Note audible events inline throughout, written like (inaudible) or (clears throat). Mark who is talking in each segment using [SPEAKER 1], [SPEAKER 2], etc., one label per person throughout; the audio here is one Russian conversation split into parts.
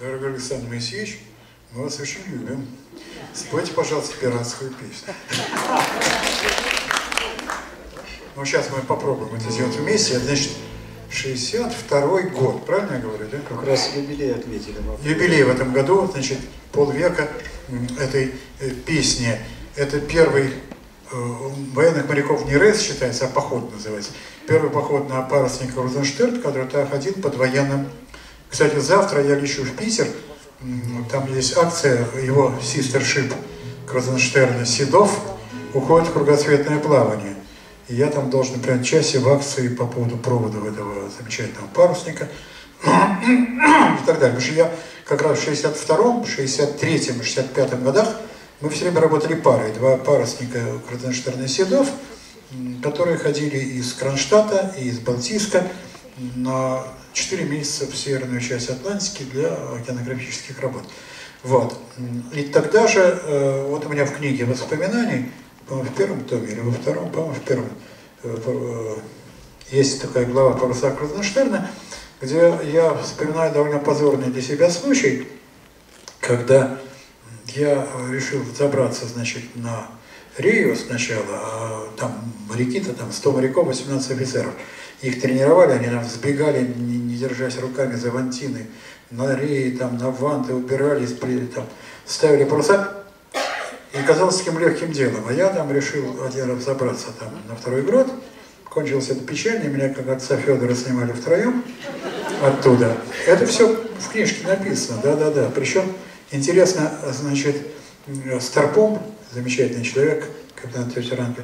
[SPEAKER 1] Дорогой Александр Моисеевич, мы вас очень любим. Спойте, пожалуйста, пиратскую песню. Ну, сейчас мы попробуем это сделать вместе. Значит, 62 год, правильно я говорю, да?
[SPEAKER 2] Как раз юбилей отметили.
[SPEAKER 1] Юбилей в этом году, значит, полвека этой э, песни. Это первый э, военных моряков не рейс считается, а поход называется. Первый поход на парусника Розенштерт, который так один под военным. Кстати, завтра я лечу в Питер, там есть акция, его систершип Крозенштерна Седов уходит в кругосветное плавание. И я там должен принять участие в акции по поводу проводов этого замечательного парусника и так далее. Потому что я как раз в 62-м, 63-м, 65-м годах мы все время работали парой. Два парусника Кротенштерна и Седов, которые ходили из Кронштадта и из Балтийска на 4 месяца в северную часть Атлантики для океанографических работ. Вот. И тогда же, э, вот у меня в книге воспоминаний, по-моему, в первом томе или во втором, по-моему, в первом, э, э, есть такая глава паруса Крузенштерна, где я вспоминаю довольно позорный для себя случай, когда я решил забраться, значит, на Рио сначала, а там моряки-то, там 100 моряков, 18 офицеров. Их тренировали, они там сбегали, не, не держась руками за вантины, на реи, там, на ванты, убирались, там, ставили паруса. И казалось таким легким делом. А я там решил один раз забраться там на второй грот. Кончилось это печально, меня как отца Федора снимали втроем оттуда. Это все в книжке написано, да-да-да. Причем интересно, значит, Старпом, замечательный человек, капитан тетя Ранка,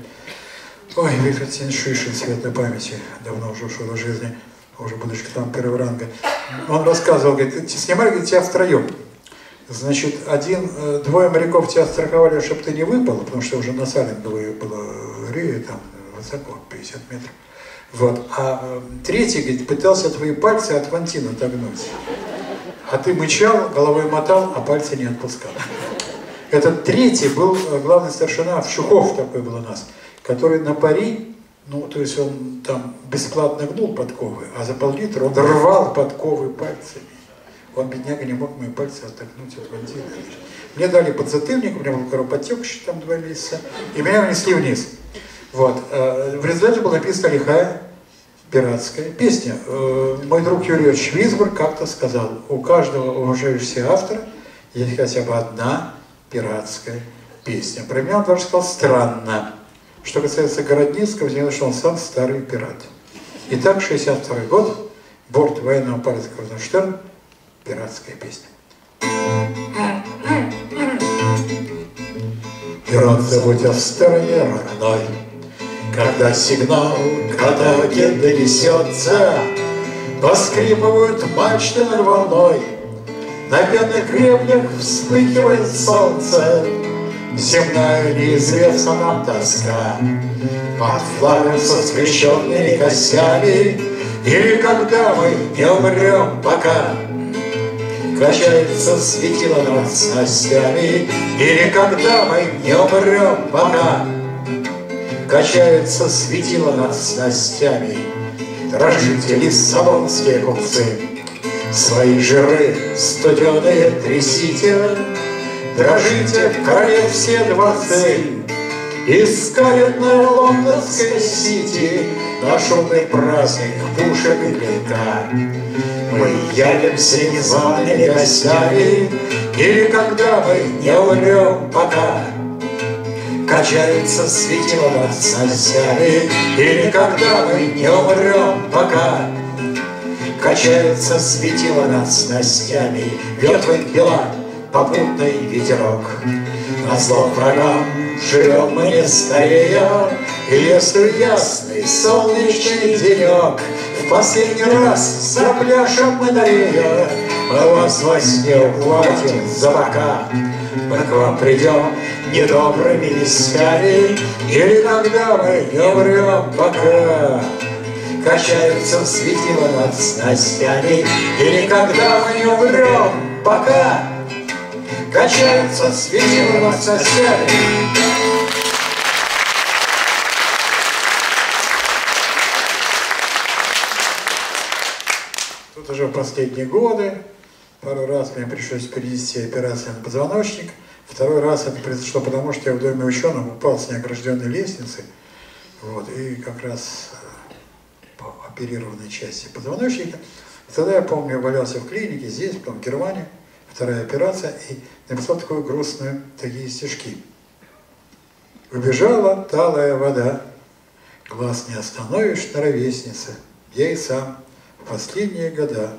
[SPEAKER 1] ой, Виктор Тин Шишин, светлой памяти, давно уже ушел из жизни, уже будучи там первого ранга, он рассказывал, говорит, снимали говорит, тебя втроем. Значит, один, э, двое моряков тебя страховали, чтобы ты не выпал, потому что уже на Саленговой было рея, там высоко, 50 метров. Вот. А э, третий, говорит, пытался твои пальцы от вантина отогнуть. А ты мычал, головой мотал, а пальцы не отпускал. Этот третий был э, главный старшина, Вщухов такой был у нас, который на пари, ну, то есть он там бесплатно гнул подковы, а за пол-литра он рвал подковы пальцами. Он, бедняга, не мог мои пальцы отогнуть от вантина. Мне дали подзатыльник, у меня был кровоподтек там два месяца, и меня унесли вниз. Вот. Э, в результате была написана лихая пиратская песня. Э, мой друг Юрий Висборг как-то сказал, у каждого уважающегося автора есть хотя бы одна пиратская песня. Про меня он даже сказал странно. Что касается Городницкого, я что он сам старый пират. Итак, 62 год, борт военного аппарата Крузенштерн, пиратская песня. Пират, забудь о стороне родной, Когда сигнал к атаке донесется, Поскрипывают мачты над волной, На пятых гребнях вспыхивает солнце, Земная неизвестна нам тоска, Под флагом со скрещенными костями, Или когда мы не умрем пока, Качается светило над снастями, Или когда мы не умрем пока, Качается светило над снастями, Дрожите лиссабонские купцы, Свои жиры студеные трясите, Дрожите в короле все дворцы, И скалит на лондонской сити На шумный праздник пушек и клинка. Мы явимся незваными гостями, Или когда мы не умрем пока. Качается светило над снастями, Или когда мы не умрем пока. Качается светило над снастями, Ветвы бела, попутный ветерок. На зло врагам живем мы не старея, И если ясный солнечный денек В последний раз запляшем мы дарея, Мы вас во сне ухватим за бока. Мы к вам придем недобрыми вестями, Или когда мы не умрем пока. Качаются светило над снастями, Или когда мы не умрем пока качаются светило соседи. Тут уже последние годы, Пару раз мне пришлось перенести операцию на позвоночник. Второй раз это произошло потому, что я в доме ученого упал с неогражденной лестницы. Вот, и как раз оперированной части позвоночника. И тогда я помню, я валялся в клинике здесь, потом в Германии, вторая операция, и написал такую грустную, такие стишки. Убежала талая вода, глаз не остановишь на ровеснице, я и сам в последние года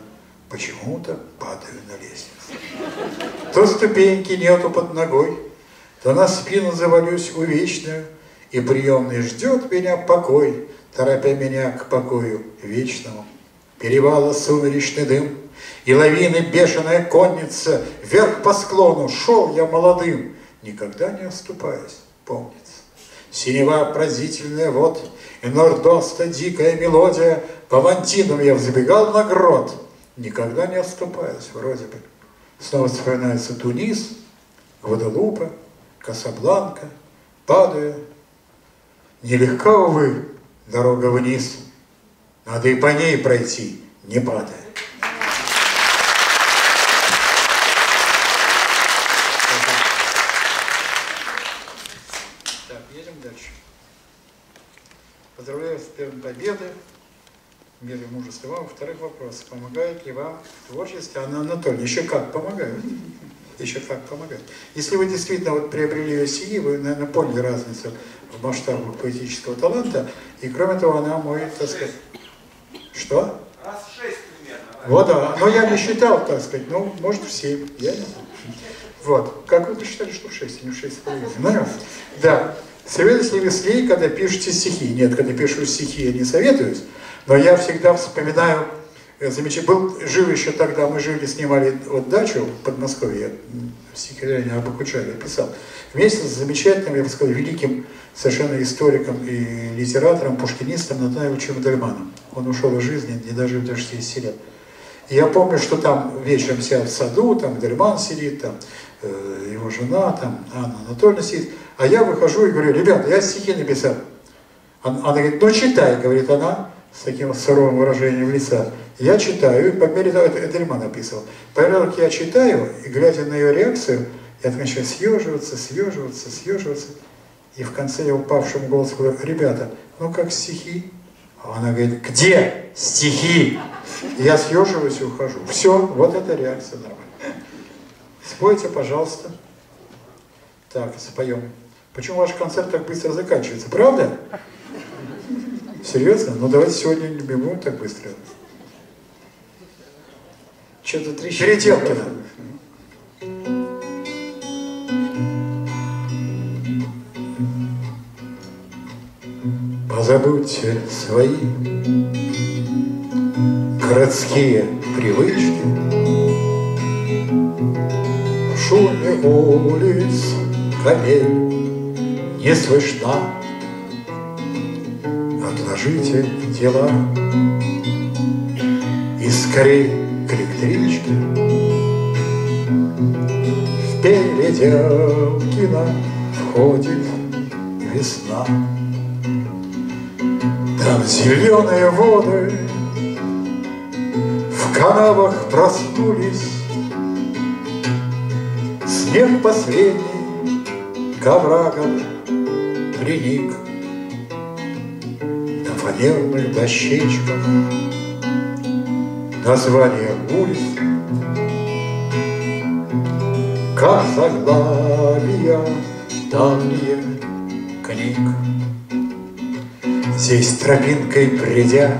[SPEAKER 1] почему-то падаю на лестницу. То ступеньки нету под ногой, то на спину завалюсь увечную, и приемный ждет меня покой, торопя меня к покою вечному. Перевала сумеречный дым, и лавины бешеная конница, вверх по склону шел я молодым, никогда не оступаясь, помнится. Синева пронзительная вот, и нордоста дикая мелодия, по вантинам я взбегал на грот, никогда не оступаясь, вроде бы. Снова вспоминается Тунис, Гваделупа, Касабланка, Падуя. Нелегка, увы, дорога вниз, надо и по ней пройти, не падая. Так, едем дальше. Поздравляю с первой победой мир и мужество. Во-вторых, вопрос, помогает ли вам в творчестве Анна Анатольевна? Еще как помогает. Еще как помогает. Если вы действительно вот приобрели ее сии, вы, наверное, поняли разницу в масштабах поэтического таланта, и кроме того, она мой, так сказать... Что?
[SPEAKER 2] Раз шесть примерно.
[SPEAKER 1] Вот, да. Но я не считал, так сказать, ну, может, в семь. Я не знаю. Вот. Как вы посчитали, что в шесть, а не в шесть с половиной? Ну, да. Советуюсь ли вы с ней, когда пишете стихи? Нет, когда пишу стихи, я не советуюсь. Но я всегда вспоминаю, замечательно, был жив еще тогда, мы жили, снимали вот дачу в Подмосковье, в стихотворении об Акучаре писал, вместе с замечательным, я бы сказал, великим совершенно историком и литератором, пушкинистом Натаевичем Дальманом. Он ушел из жизни, не дожил до 60 лет. И я помню, что там вечером сидят в саду, там Дальман сидит, там э, его жена, там Анна Анатольевна сидит, а я выхожу и говорю, ребята, я стихи написал. Она, она говорит, ну читай, говорит она, с таким суровым выражением лица. Я читаю, и по мере того, это, Риман описывал, по мере того, я читаю, и глядя на ее реакцию, я начинаю съеживаться, съеживаться, съеживаться, и в конце я упавшим голосом говорю, ребята, ну как стихи? А она говорит, где стихи? Я съеживаюсь и ухожу. Все, вот эта реакция нормальная. Спойте, пожалуйста. Так, споем. Почему ваш концерт так быстро заканчивается? Правда? Серьезно? Ну давайте сегодня не будем так быстро.
[SPEAKER 3] Что-то трещит.
[SPEAKER 1] Переделкина. Позабудьте свои городские привычки, шуме улиц капель не слышна отложите дела. И скорей к электричке. В Переделкино входит весна. Там зеленые воды. В канавах проснулись, Снег последний к оврагам приник фанерных дощечках. Название улиц. Как заглавия давние книг. Здесь тропинкой придя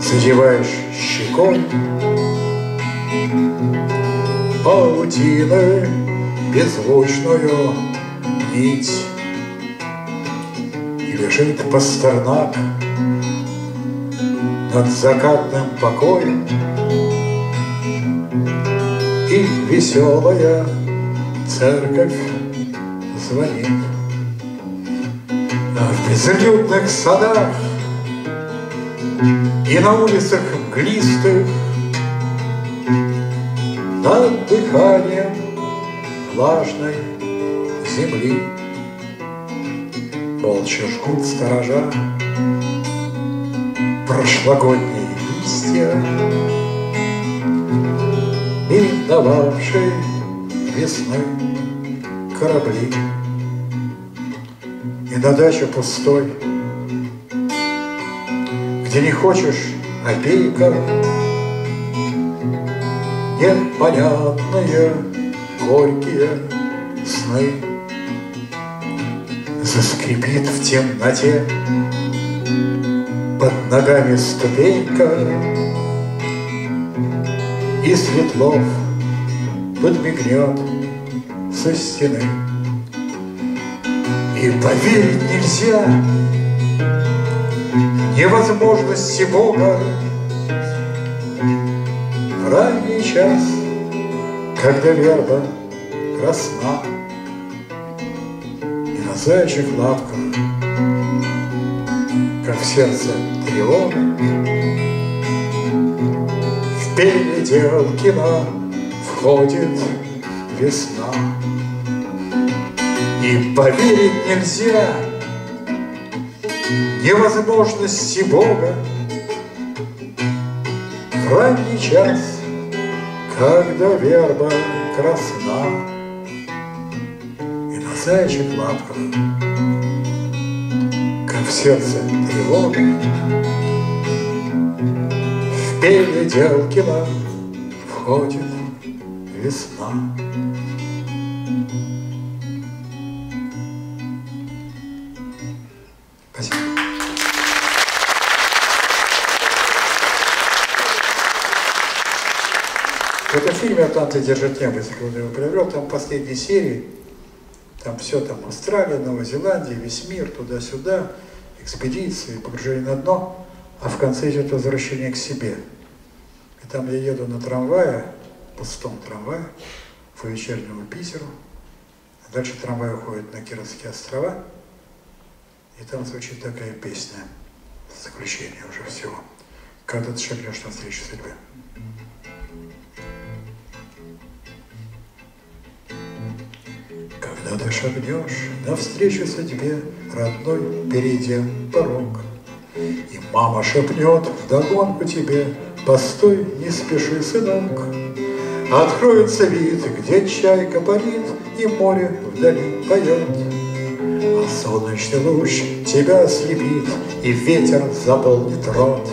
[SPEAKER 1] Задеваешь щекой Паутины беззвучную нить Лежит Пастернак над закатным покоем И веселая церковь звонит. А в безлюдных садах И на улицах мглистых Над дыханием влажной земли молча жгут сторожа Прошлогодние листья миновавшие весны корабли. И на даче пустой, где не хочешь опейка, Непонятные горькие сны. Заскрипит в темноте. Под ногами ступенька, И Светлов подмигнет со стены. И поверить нельзя невозможности Бога. В ранний час, когда верба красна, заячьих лапках, как в сердце тревога, в передел кино входит весна. И поверить нельзя невозможности Бога. В ранний час, когда верба красна заячьих лапках, как в сердце тревога, в передел кино входит весна. В этом фильме «Атланты держат небо», если кто его приобрел, там последние серии, там все, там Австралия, Новая Зеландия, весь мир, туда-сюда, экспедиции, погружение на дно, а в конце идет возвращение к себе. И там я еду на трамвае, пустом трамвае, по вечернему Питеру, а дальше трамвай уходит на Кировские острова, и там звучит такая песня, заключение уже всего. Когда ты шагнешь навстречу судьбе. Когда шагнешь навстречу судьбе, Родной, перейдя порог, И мама шепнет вдогонку тебе, Постой, не спеши, сынок. Откроется вид, где чайка парит, И море вдали поет. А солнечный луч тебя ослепит, И ветер заполнит рот.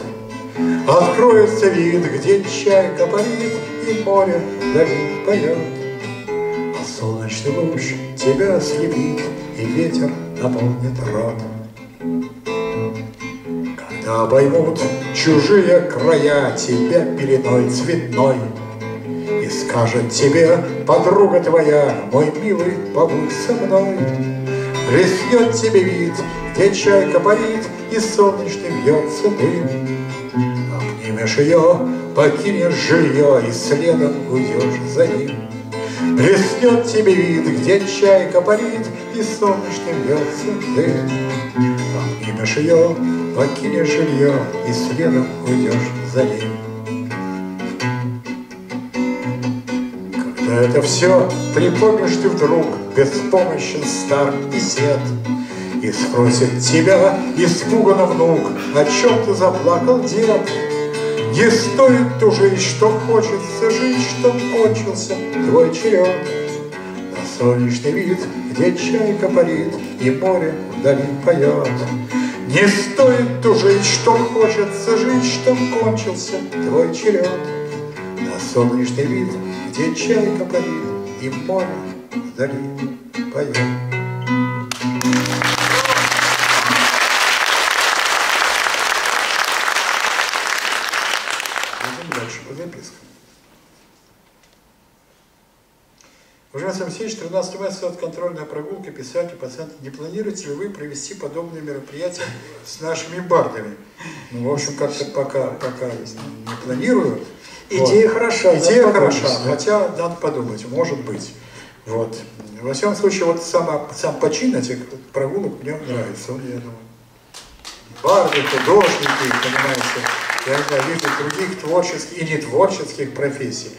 [SPEAKER 1] Откроется вид, где чайка парит, И море вдали поет. Солнечный луч тебя ослепит, И ветер наполнит рот. Когда обоймут чужие края Тебя пеленой цветной, И скажет тебе подруга твоя, Мой милый, побудь со мной. Блеснет тебе вид, где чайка парит, И солнечный бьется дым. Обнимешь ее, покинешь жилье, И следом уйдешь за ним. Блеснет тебе вид, где чайка парит, И солнечный льется дым. Обнимешь ее, покинешь жилье, И следом уйдешь за ним. Когда это все припомнишь ты вдруг, Беспомощен стар и сед, И спросит тебя испуганно внук, О чем ты заплакал, дед? Не стоит тужить, что хочется жить, Чтоб кончился твой черед. На солнечный вид, где чайка парит, И море вдали поет. Не стоит тужить, что хочется жить, Чтоб кончился твой черед. На солнечный вид, где чайка парит, И море вдали поет. Ужас Алексеевич, 13 месяца от контрольной прогулки писатель, пациент. Не планируете ли вы провести подобные мероприятия с нашими бардами? Ну, в общем, как-то пока, пока не планирую.
[SPEAKER 2] Идея вот. хороша.
[SPEAKER 1] Идея хороша, хотя надо подумать, может быть. Вот. Во всяком случае, вот сама, сам почин этих прогулок мне нравится. Он, я думаю, барды, художники, понимаете, я знаю, других творческих и не творческих профессий.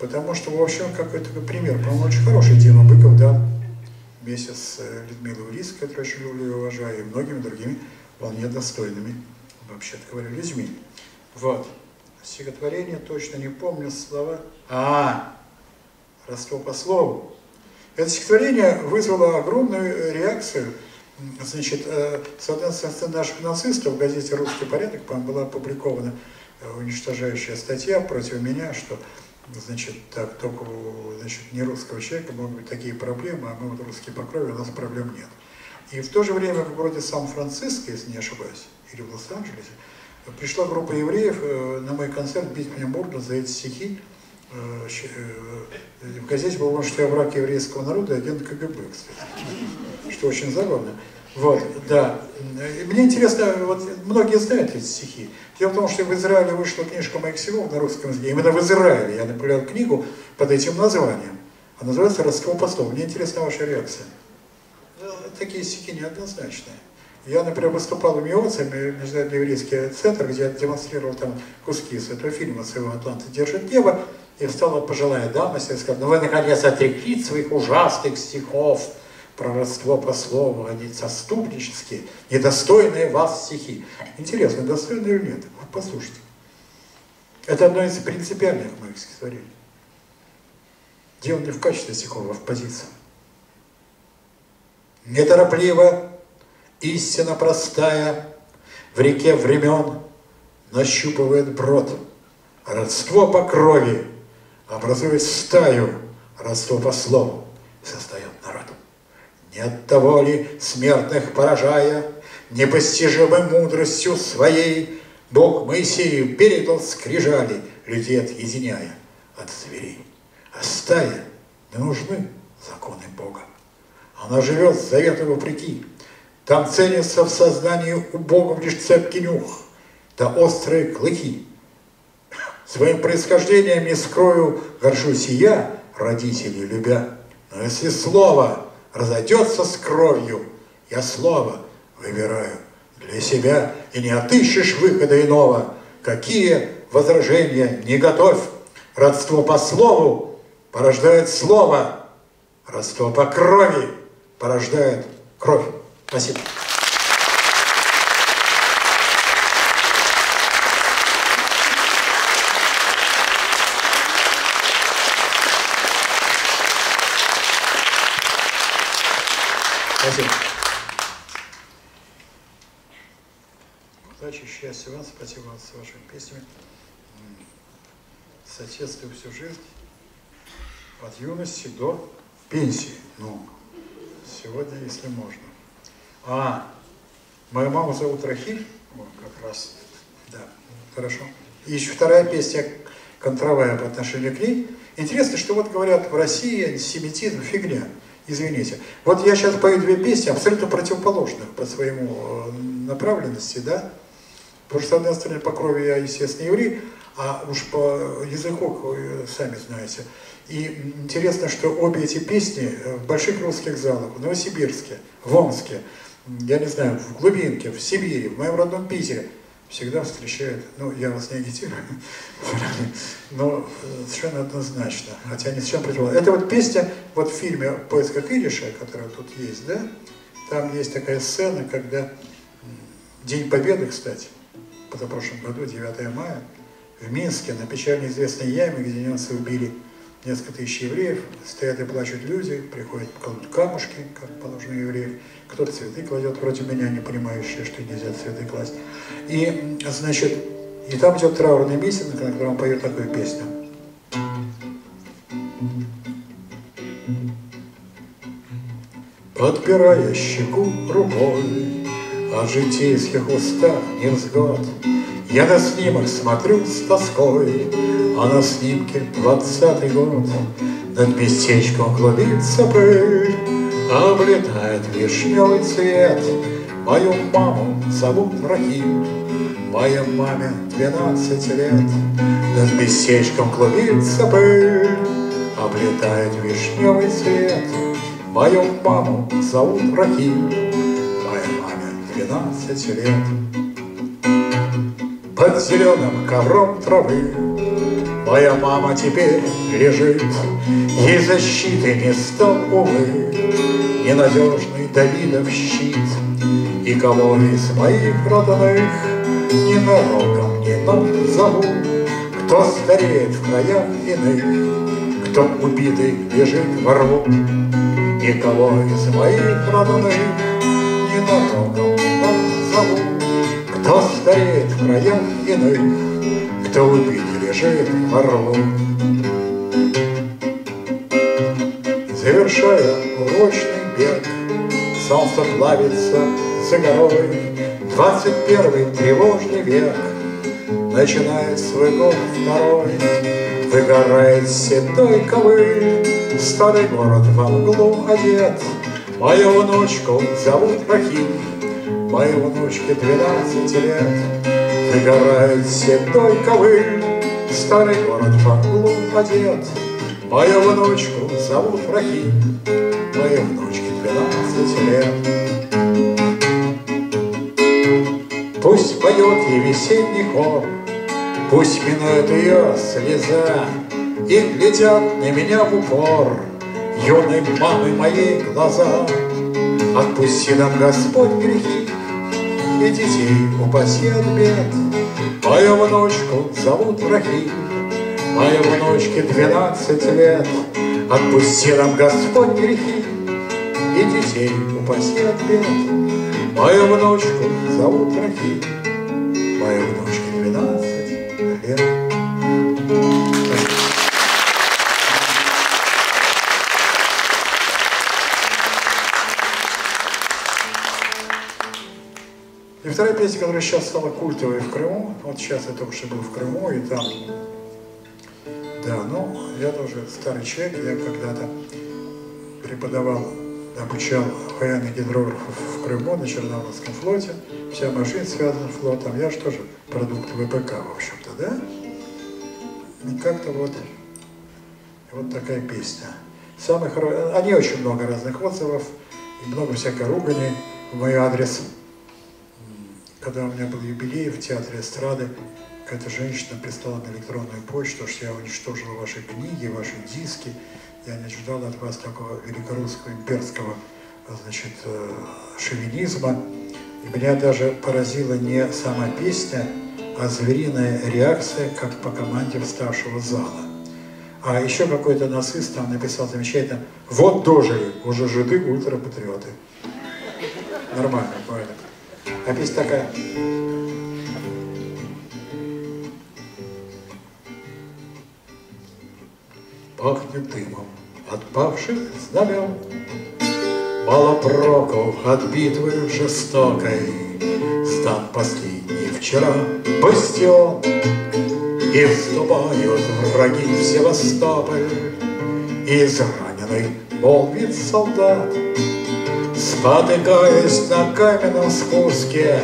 [SPEAKER 1] Потому что, в общем, какой такой пример, по-моему, очень хороший Дима Быков, да, вместе с э, Людмилой Урис, которую очень люблю и уважаю, и многими другими вполне достойными, вообще-то говоря, людьми. Вот. Стихотворение точно не помню слова. А, родство по слову. Это стихотворение вызвало огромную реакцию. Значит, э, соответственно, наших нацистов в газете «Русский порядок» по была опубликована э, уничтожающая статья против меня, что значит, так, только значит, не русского человека могут быть такие проблемы, а мы вот русские по крови, у нас проблем нет. И в то же время в городе Сан-Франциско, если не ошибаюсь, или в Лос-Анджелесе, пришла группа евреев э, на мой концерт бить меня морду за эти стихи. Э, э, в газете было, что я враг еврейского народа агент КГБ, кстати. Что очень забавно. Вот, да. Мне интересно, вот многие знают эти стихи. Дело в том, что в Израиле вышла книжка моих стихов на русском языке. Именно в Израиле я направлял книгу под этим названием. А называется «Родство послов». Мне интересна ваша реакция. Ну, такие стихи неоднозначные. Я, например, выступал в МИОЦе, Международный еврейский центр, где я демонстрировал там куски из этого фильма своего «Атланта держит небо», и встала пожилая дама и сказала, ну вы наконец отреклись своих ужасных стихов, про родство по слову, они заступнические, недостойные вас стихи. Интересно, достойные или нет? Вот послушайте. Это одно из принципиальных моих стихотворений. Дело не в качестве стихов, а в позиции. Неторопливо истина простая в реке времен нащупывает брод. Родство по крови образует стаю, родство по слову. Не от того ли смертных поражая, непостижимой мудростью своей, Бог Моисею передал скрижали, людей отъединяя от зверей. А стая не нужны законы Бога. Она живет завету вопреки, там ценится в сознании у Бога лишь цепкий нюх, да острые клыки. Своим происхождением не скрою, горжусь и я, родителей любя. Но если слово разойдется с кровью, я слово выбираю для себя, и не отыщешь выхода иного. Какие возражения не готовь. Родство по слову порождает слово, родство по крови порождает кровь. Спасибо. Спасибо. Удачи, счастья вам, спасибо вам за вашими песнями. Соседствую всю жизнь от юности до пенсии. Ну, сегодня, если можно. А, мою маму зовут Рахиль, вот как раз, да, хорошо. И еще вторая песня контровая по отношению к ней. Интересно, что вот говорят в России антисемитизм, фигня, извините. Вот я сейчас пою две песни абсолютно противоположных по своему э, направленности, да, потому что, с одной стороны, по крови я, естественно, еврей, а уж по языку, вы сами знаете. И интересно, что обе эти песни в больших русских залах, в Новосибирске, в Омске, я не знаю, в глубинке, в Сибири, в моем родном Питере, всегда встречают, ну, я вас не агитирую, (laughs) но совершенно однозначно, хотя не совершенно противоположно. Это вот песня, вот в фильме «Поисках Идиша», которая тут есть, да, там есть такая сцена, когда День Победы, кстати, позапрошлом году, 9 мая, в Минске, на печально известной яме, где немцы убили несколько тысяч евреев, стоят и плачут люди, приходят, кладут камушки, как положено евреев, кто-то цветы кладет, вроде меня, не понимающие, что нельзя цветы класть. И, значит, и там идет траурный митинг, на котором поет такую песню. Подпирая щеку рукой, о житейских устах невзгод, Я на снимок смотрю с тоской, А на снимке двадцатый год. Над местечком клубится пыль, Облетает вишневый цвет. Мою маму зовут Рахим, Моей маме двенадцать лет. Над местечком клубится пыль, Облетает вишневый цвет. Мою маму зовут Рахим, Моей маме двенадцать лет. Под зеленым ковром травы. Моя мама теперь лежит, Ей защиты не стал, увы, Ненадежный Давидов щит, И кого из моих родных Ненароком не назову, Кто стареет в краях иных, кто убитый лежит во рву. Никого из моих родных не на назову, Кто стареет в краях иных, кто убитый лежит во рву. Завершая урочный бег, Солнце плавится за горой, Двадцать первый тревожный век Начинает свой год второй, Выгорает седой ковыль, Старый город во мглу одет, Мою внучку зовут Рахим, Моей внучке двенадцать лет. Выгорает седой ковыль, Старый город во мглу одет, Мою внучку зовут Рахим, Моей внучке двенадцать лет. Пусть поет ей весенний хор, Пусть минует ее слеза, И глядят на меня в упор Юной мамы моей глаза. Отпусти нам, Господь, грехи, И детей упаси от бед. Мою внучку зовут Рахим, Моей внучке двенадцать лет. Отпусти нам, Господь, грехи, И детей упаси от бед. Мою внучку зовут Рахим, Песня, которая сейчас стала культовой в Крыму, вот сейчас я только что был в Крыму, и там, да, ну, я тоже старый человек, я когда-то преподавал обучал военных гидрографов в Крыму на Черноморском флоте. Вся машина связана с флотом. Я же тоже продукт ВПК, в общем-то, да? И как-то вот, вот такая песня. Самых, они очень много разных отзывов, и много всякой ругани в мой адрес. Когда у меня был юбилей в театре эстрады, какая-то женщина прислала на электронную почту, что я уничтожила ваши книги, ваши диски, я не ожидал от вас такого великорусского имперского значит, э, шовинизма. И меня даже поразила не сама песня, а звериная реакция, как по команде вставшего зала. А еще какой-то нацист там написал замечательно, вот дожили, уже жиды ультрапатриоты. Нормально. А песня такая, пахнет дымом от павших знамен. Мало проку от битвы жестокой, Стан последний вчера бастион, И вступают враги в Севастополь, Израненный молвит солдат, Спотыкаясь на каменном спуске,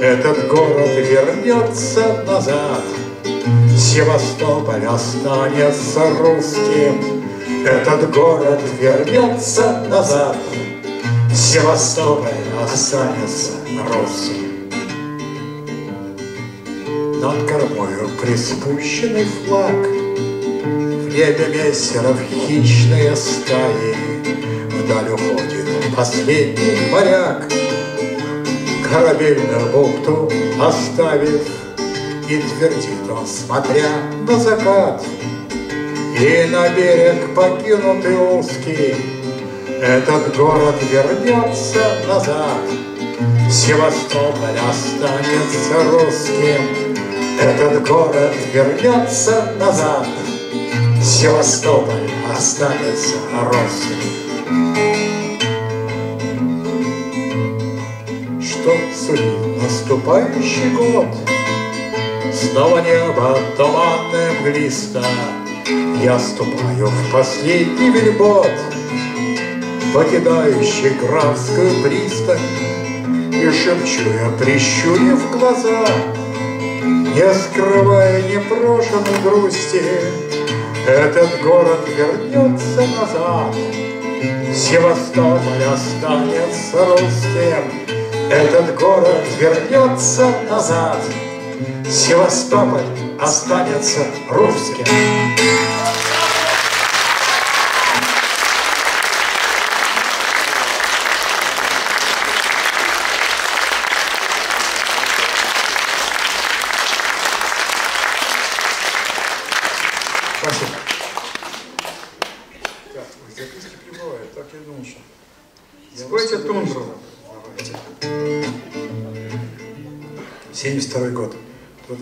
[SPEAKER 1] Этот город вернется назад — Севастополь останется русским, Этот город вернется назад. Севастополь останется русским. Над кормою приспущенный флаг, В небе мессеров хищные стаи, Вдаль уходит последний моряк, Корабельную бухту оставив, и твердит он, смотря на закат, И на берег покинутый узкий, Этот город вернется назад. Севастополь останется русским, Этот город вернется назад. Севастополь останется русским. Сулит наступающий год? Снова небо туманное мглисто, Я ступаю в последний вельбот, Покидающий графскую пристань, И шепчу я, прищурив глаза, Не скрывая непрошенной грусти, Этот город вернется назад. Севастополь останется русским, Этот город вернется назад. Севастополь останется русским.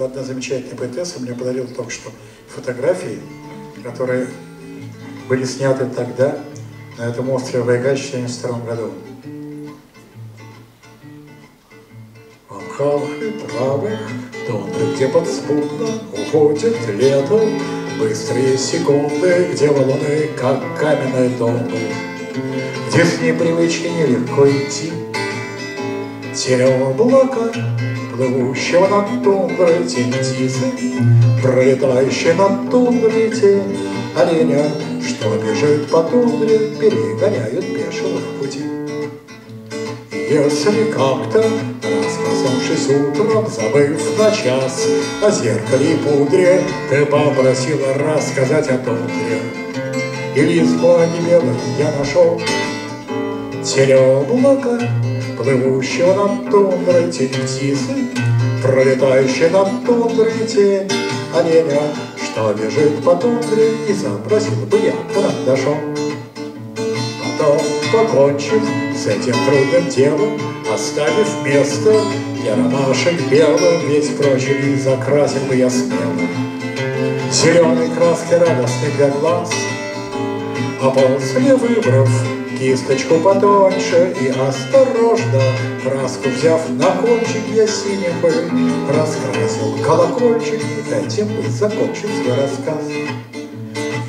[SPEAKER 1] Одна замечательная поэтесса мне подарила только что фотографии, которые были сняты тогда на этом острове Вайгач в 1972 году. В тондры, где подспудно уходит лето, Быстрые секунды, где валуны, как каменные тонны, Где с непривычки нелегко идти, Теря облака, плывущего над тундрой птицы, Пролетающей над тундрой тень оленя, Что бежит по тундре, перегоняют в пути. Если как-то, раз проснувшись утром, забыв на час о зеркале и пудре, Ты попросила рассказать о тундре, И лист бумаги белых я нашел, Теря облака, плывущего над тундрой тень птицы, Пролетающей над тундрой тень оленя, Что бежит по тундре и запросил бы я карандашом. Потом, покончив с этим трудным делом, Оставив место для ромашек белым, Весь прочий закрасил бы я смело. Зеленой краской радостных для глаз, А после выбрав кисточку потоньше И осторожно, краску взяв на кончик, Я синим бы раскрасил колокольчик И этим бы закончил свой рассказ.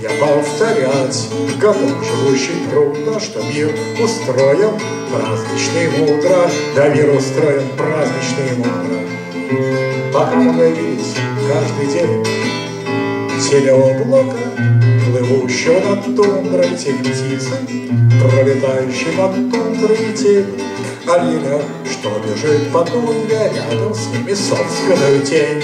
[SPEAKER 1] Я повторять готов живущий трудно, Что мир устроен праздничный мудро, Да мир устроен праздничный мудро. Пока мы каждый день Теле облака плывущего над тундрой тень птицы, пролетающей над тундрой тень оленя, что бежит по тундре, рядом с ними собственную тень.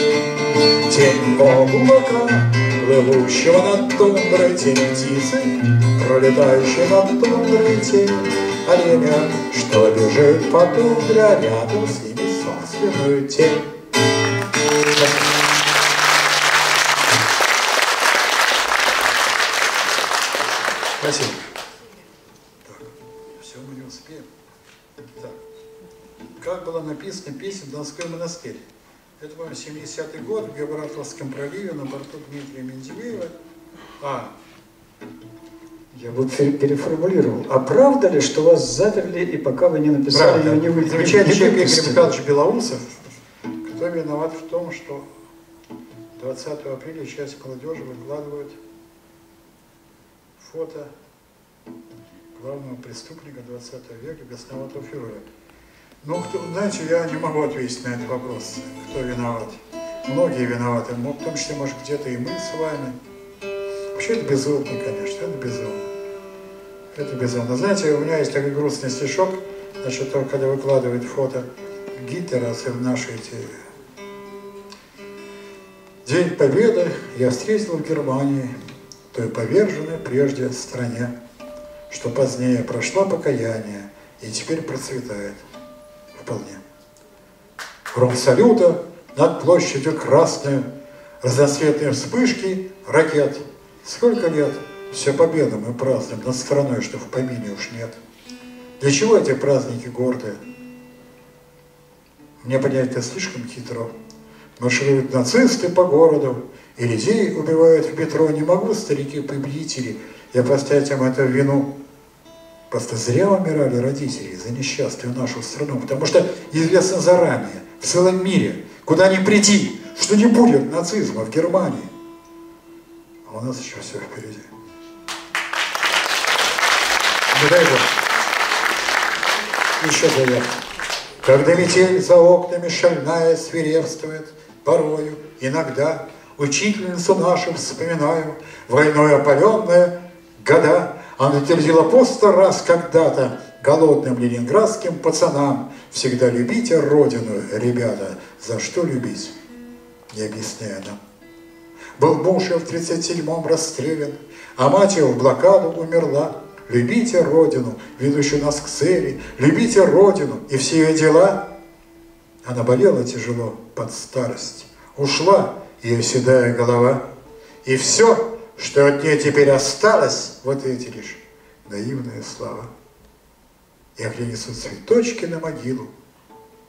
[SPEAKER 1] Тень облака, плывущего над тундрой тень птицы, пролетающей над тундрой тень оленя, что бежит по тундре, рядом с ними собственную тень. Спасибо. Так, все мы не успеем. Так. Как было написано песня «Донской монастырь»? Это, по-моему, 70-й год в Гебратовском проливе на борту Дмитрия Менделеева. А,
[SPEAKER 2] я бы переформулировал. А правда ли, что вас заперли, и пока вы не написали
[SPEAKER 1] Правда.
[SPEAKER 2] ее, не вы
[SPEAKER 1] Замечательный человек Игорь Михайлович Белоусов, который виноват в том, что 20 апреля часть молодежи выкладывают фото главного преступника 20 века, бесноватого фюрера. Ну, кто, знаете, я не могу ответить на этот вопрос, кто виноват. Многие виноваты, ну, в том числе, может, где-то и мы с вами. Вообще это безумно, конечно, это безумно. Это безумно. Знаете, у меня есть такой грустный стишок, насчет того, когда выкладывают фото Гитлера в наши эти... День Победы я встретил в Германии, той поверженной прежде стране, что позднее прошла покаяние и теперь процветает вполне. Гром салюта над площадью красной, разноцветные вспышки ракет. Сколько лет все победа мы празднуем над страной, что в помине уж нет. Для чего эти праздники гордые? Мне понять это слишком хитро. Маршируют нацисты по городу, и людей убивают в метро. Не могу, старики-победители, я поставить им это вину. Просто зря умирали родители за несчастную нашу страну, потому что известно заранее, в целом мире, куда ни приди, что не будет нацизма в Германии. А у нас еще все впереди. Не дай Бог. Еще заявка. Когда метель за окнами шальная свирепствует, порою, иногда, учительницу нашу вспоминаю, войной опаленная года, она твердила по раз когда-то голодным ленинградским пацанам, всегда любите родину, ребята, за что любить, не объясняя нам. Был муж в 37-м расстрелян, а мать его в блокаду умерла. Любите Родину, ведущую нас к цели, любите Родину и все ее дела. Она болела тяжело под старость, ушла ее седая голова. И все, что от нее теперь осталось, вот эти лишь наивная слава. Я принесу цветочки на могилу.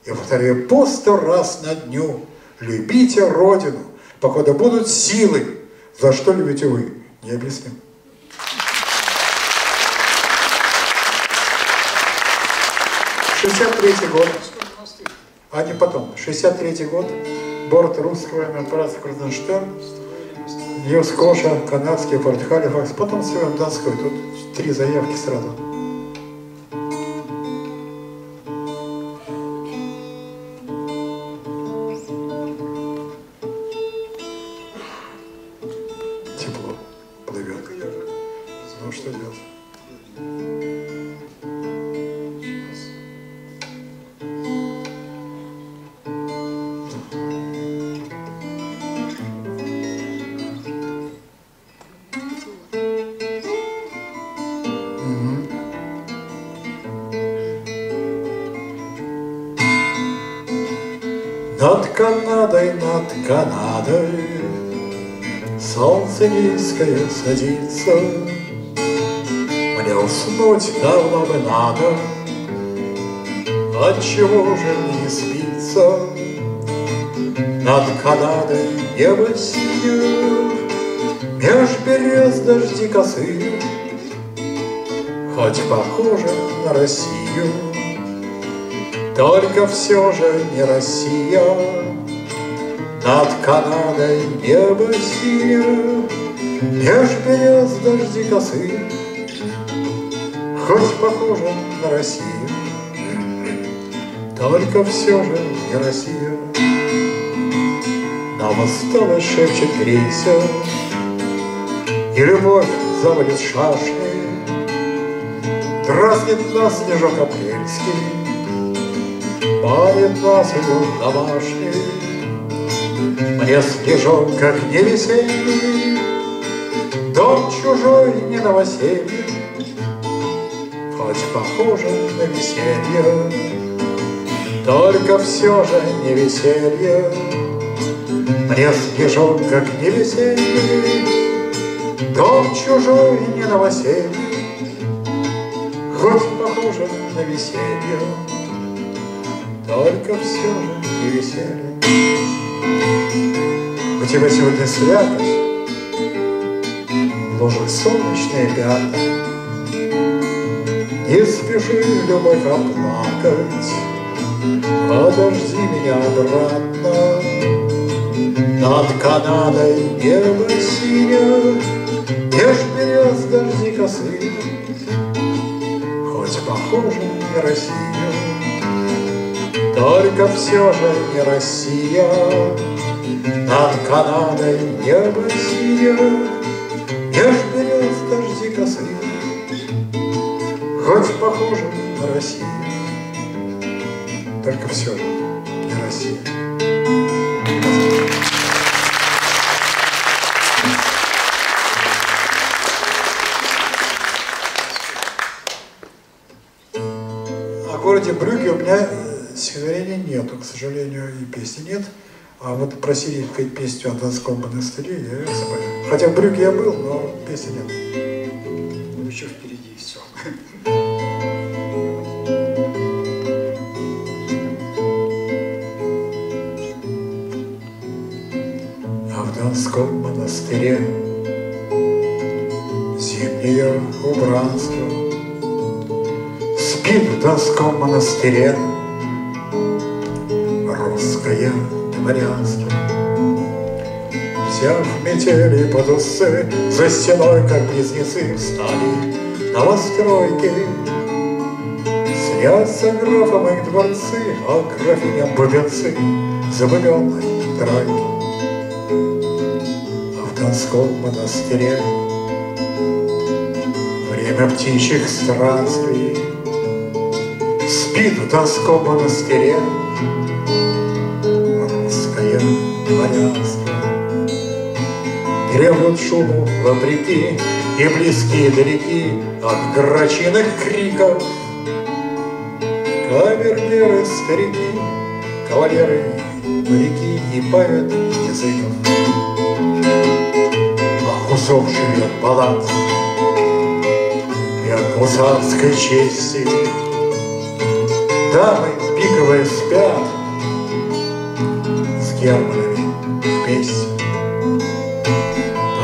[SPEAKER 1] Я повторяю по сто раз на дню. Любите Родину, покуда будут силы. За что любите вы? Не объясню. Шестьдесят год. А не потом. 63 год. Борт русского аппарата Крузенштерн. Нью-Скоша, канадский, Форт Халифакс. Потом Северн Донской. Тут три заявки сразу. Канадой Солнце низкое садится. Мне уснуть давно бы надо. Отчего же не спится? Над Канадой небо синее. Меж берез дожди косые. Хоть похоже на Россию. Только все же не Россия Над Канадой небо синее Меж берез дожди косые Хоть похоже на Россию Только все же не Россия. Нам осталось шепчет крейсер И любовь завалит шашни. Дразнит нас снежок апрельский, Манит нас уют домашний. Мне снежок, как не весенний, Дом чужой не новоселье, Хоть похоже на веселье, Только все же не веселье. Мне снежок, как не весенний, Дом чужой не новоселье, Хоть похоже на веселье, Только все же не веселье. У тебя сегодня святость, Ложек солнечные пята. Не спеши, любовь, оплакать, Подожди меня обратно. Над Канадой небо синее, Меж берез дожди косые, Хоть похоже на Россию, Только все же не Россия. Над Канадой небо синее, Меж берез дожди косые, Хоть похоже на Россию, Только все не Россия. О городе Брюге у меня э, стихотворения нету, к сожалению, и песни нет. А вот просили петь песню о Донском монастыре, я ее запою. Хотя в Брюге я был, но песни нет.
[SPEAKER 2] Ну, еще впереди все.
[SPEAKER 1] А в Донском монастыре зимнее убранство Спит в Донском монастыре русское дворянство. Взяв метели под усы, за стеной, как близнецы, встали новостройки. Снятся графом их дворцы, а графиням бубенцы забубенной тройки. А в Донском монастыре Время птичьих странствий Спит в Донском монастыре Русское дворянство Требуют шуму вопреки И близкие далеки От грачиных криков. Камердеры старики Кавалеры моряки И поэт языков А кусок живет палац И от гусарской чести. Дамы пиковые спят с германами вместе.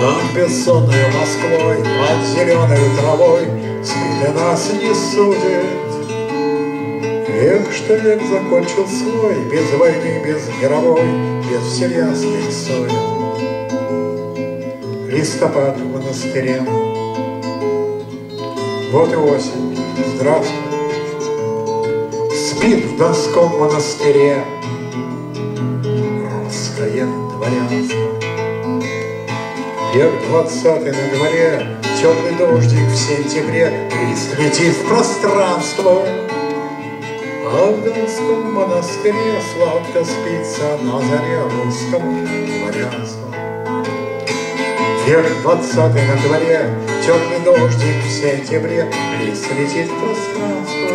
[SPEAKER 1] Над бессонной Москвой, под зеленой травой Спит и нас не судит. Век, что век закончил свой, Без войны, без мировой, Без вселенских ссор. Листопад в монастыре, Вот и осень, здравствуй. Спит в Донском монастыре дворянство. Век двадцатый на дворе, Теплый дождик в сентябре, Лист летит в пространство. А в Донском монастыре Сладко спится на заре Русскому дворянству. Век двадцатый на дворе, Теплый дождик в сентябре, Лист летит в пространство.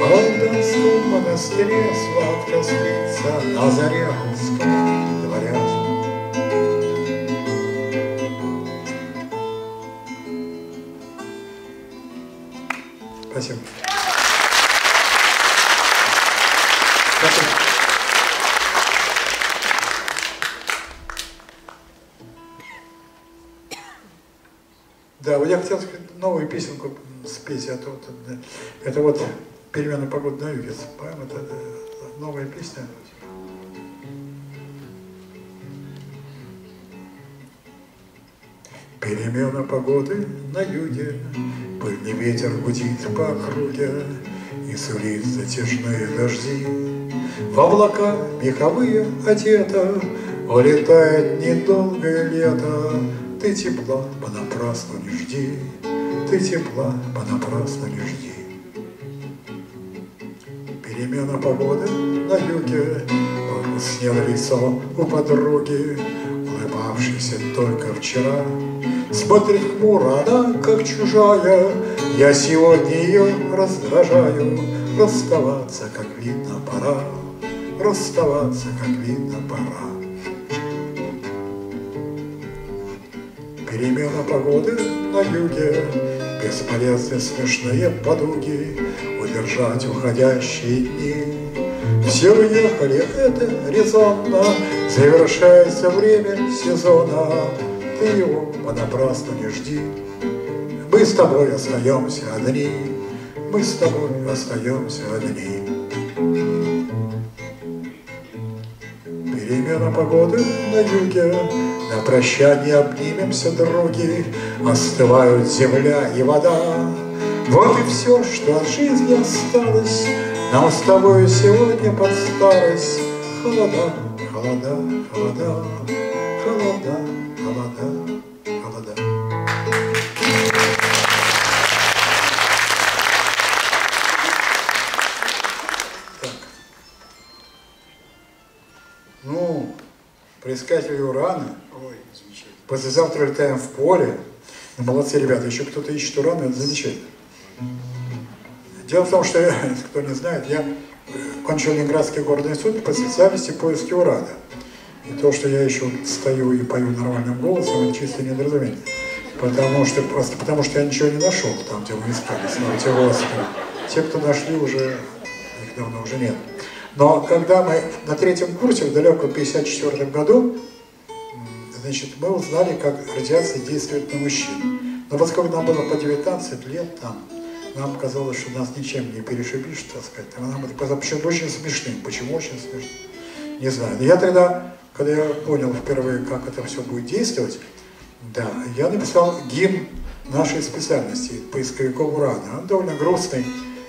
[SPEAKER 1] А в Донском монастыре Сладко спится на заре Русскому песенку спеть, а то вот, это вот перемена погоды на юге, поэма, это э, новая песня. Перемена погоды на юге, Пыльный ветер гудит по округе И сулит затяжные дожди. В облака меховые одета, Улетает недолгое лето, Ты тепла понапрасну не жди, Ты тепла понапрасну не жди. Перемена погоды на юге, Грустнело лицо у подруги, Улыбавшейся только вчера, Смотрит хмуро она, как чужая, Я сегодня ее раздражаю, Расставаться, как видно, пора, Расставаться, как видно, пора. Перемена погоды на юге, Бесполезны смешные подуги, Удержать уходящие дни. Все уехали, это резонно, Завершается время сезона, Ты его понапрасну не жди. Мы с тобой остаемся одни, Мы с тобой остаемся одни. Перемена погоды на юге, На прощание обнимемся, други, Остывают земля и вода. Вот и все, что от жизни осталось, Нам с тобой сегодня под старость. Холода, холода, холода, холода, холода, холода. Ну, Предсказатели урана. Послезавтра летаем в поле. Ну, молодцы, ребята. Еще кто-то ищет уран, это замечательно. Дело в том, что, (laughs) кто не знает, я кончил Ленинградский горный суд по специальности поиски урана. И то, что я еще стою и пою нормальным голосом, это чисто недоразумение. Потому что, просто потому что я ничего не нашел там, где вы искали, слава тебе. Те, кто нашли, уже, их давно уже нет. Но когда мы на третьем курсе, в далеком 54 году, значит, мы узнали, как радиация действует на мужчин. Но поскольку нам было по 19 лет там, нам казалось, что нас ничем не перешибишь, так сказать. Нам это казалось почему очень смешным. Почему очень смешным? Не знаю. Но я тогда, когда я понял впервые, как это все будет действовать, да, я написал гимн нашей специальности, поисковиков урана. Он довольно грустный.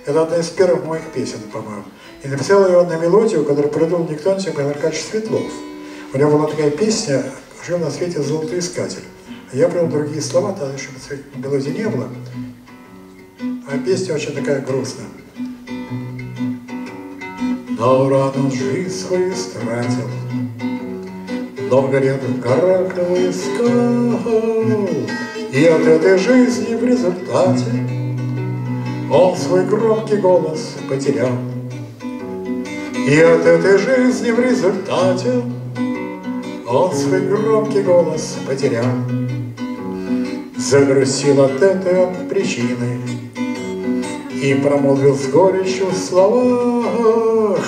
[SPEAKER 1] Это одна из первых моих песен, по-моему. И написал ее на мелодию, которую придумал никто чем Аркадьевич Светлов. У него была такая песня «Жил на свете золотоискатель». Я придумал другие слова, тогда еще мелодии не было. А песня очень такая грустная. На уран он жизнь свою стратил, Много лет в горах его искал, И от этой жизни в результате Он свой громкий голос потерял. И от этой жизни в результате Он свой громкий голос потерял. Загрустил от этой причины. И промолвил с горечью в словах.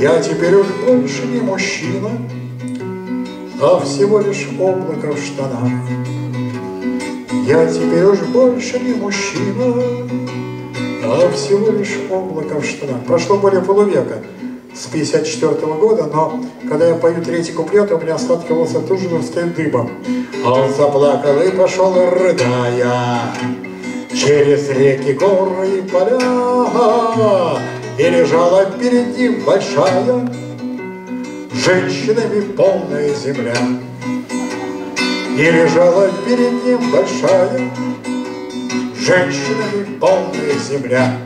[SPEAKER 1] Я теперь уж больше не мужчина А всего лишь облако в штанах. Я теперь уж больше не мужчина А всего лишь облако в штанах Прошло более полувека с 54 -го года, но когда я пою третий куплет, у меня остатки волоса тут же встают дыбом. Он заплакал и пошел, рыдая, через реки, горы и поля, и лежала перед ним большая, женщинами полная земля. И лежала перед ним большая, женщинами полная земля.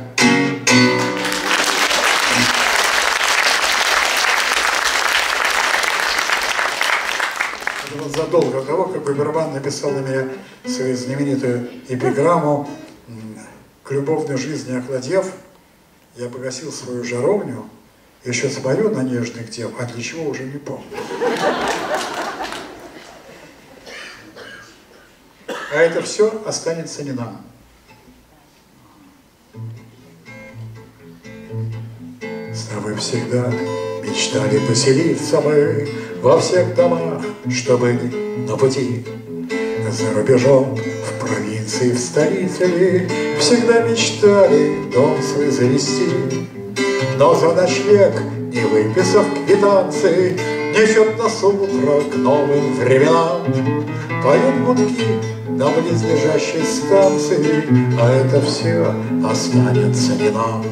[SPEAKER 1] Баберман написал на меня свою знаменитую эпиграмму «К любовной жизни охладев, я погасил свою жаровню, еще смотрю на нежных дев, а для чего уже не помню». А это все останется не нам. С тобой всегда мечтали поселиться мы во всех домах, что были на пути. За рубежом, в провинции, в столице ли, Всегда мечтали дом свой завести. Но за ночлег, не выписав квитанции, Несет нас утро к новым временам. Поют гудки на близлежащей станции, А это все останется не нам.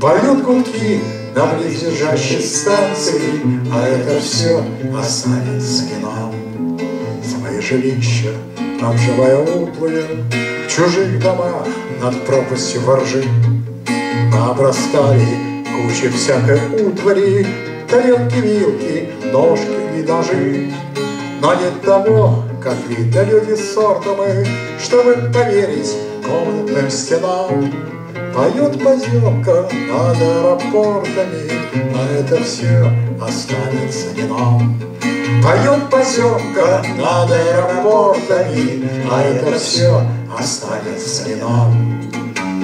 [SPEAKER 1] Поют гудки на близлежащей станции, а это все останется не нам. Свои жилища, обживая утлые, в чужих домах над пропастью воржи, мы обрастали кучей всякой утвари, тарелки, вилки, ножки и ножи. Но нет того, как видно люди сортомы, чтобы поверить комнатным стенам, Поет поземка над аэропортами, А это все останется не нам. Поет поземка над аэропортами, А это все останется не нам.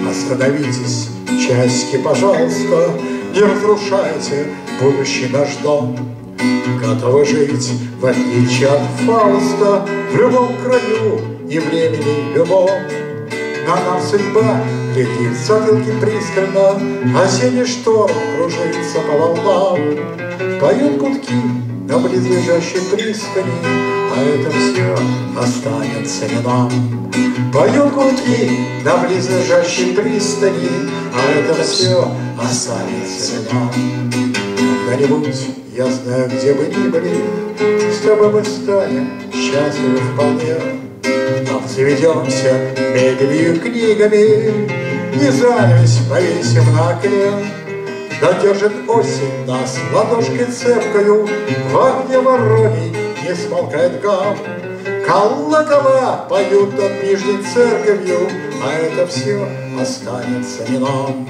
[SPEAKER 1] Остановитесь, часики, пожалуйста, Не разрушайте будущий наш дом. Готовы жить, в отличие от Фауста, В любом краю и времени любом. На нас судьба глядит в пристально, Осенний шторм кружится по волнам. Поют гудки на близлежащей пристани, А это все останется не нам. Поют гудки на близлежащей пристани, А это все останется не нам. Когда-нибудь, я знаю, где бы ни были, С тобой мы станем счастливы вполне. Обзаведемся мебелью книгами, Не занавесь повесим на окне. Да держит осень нас ладошкой цепкою, В огне вороний не смолкает гам. Колокола поют над Нижней церковью, А это все останется не нам.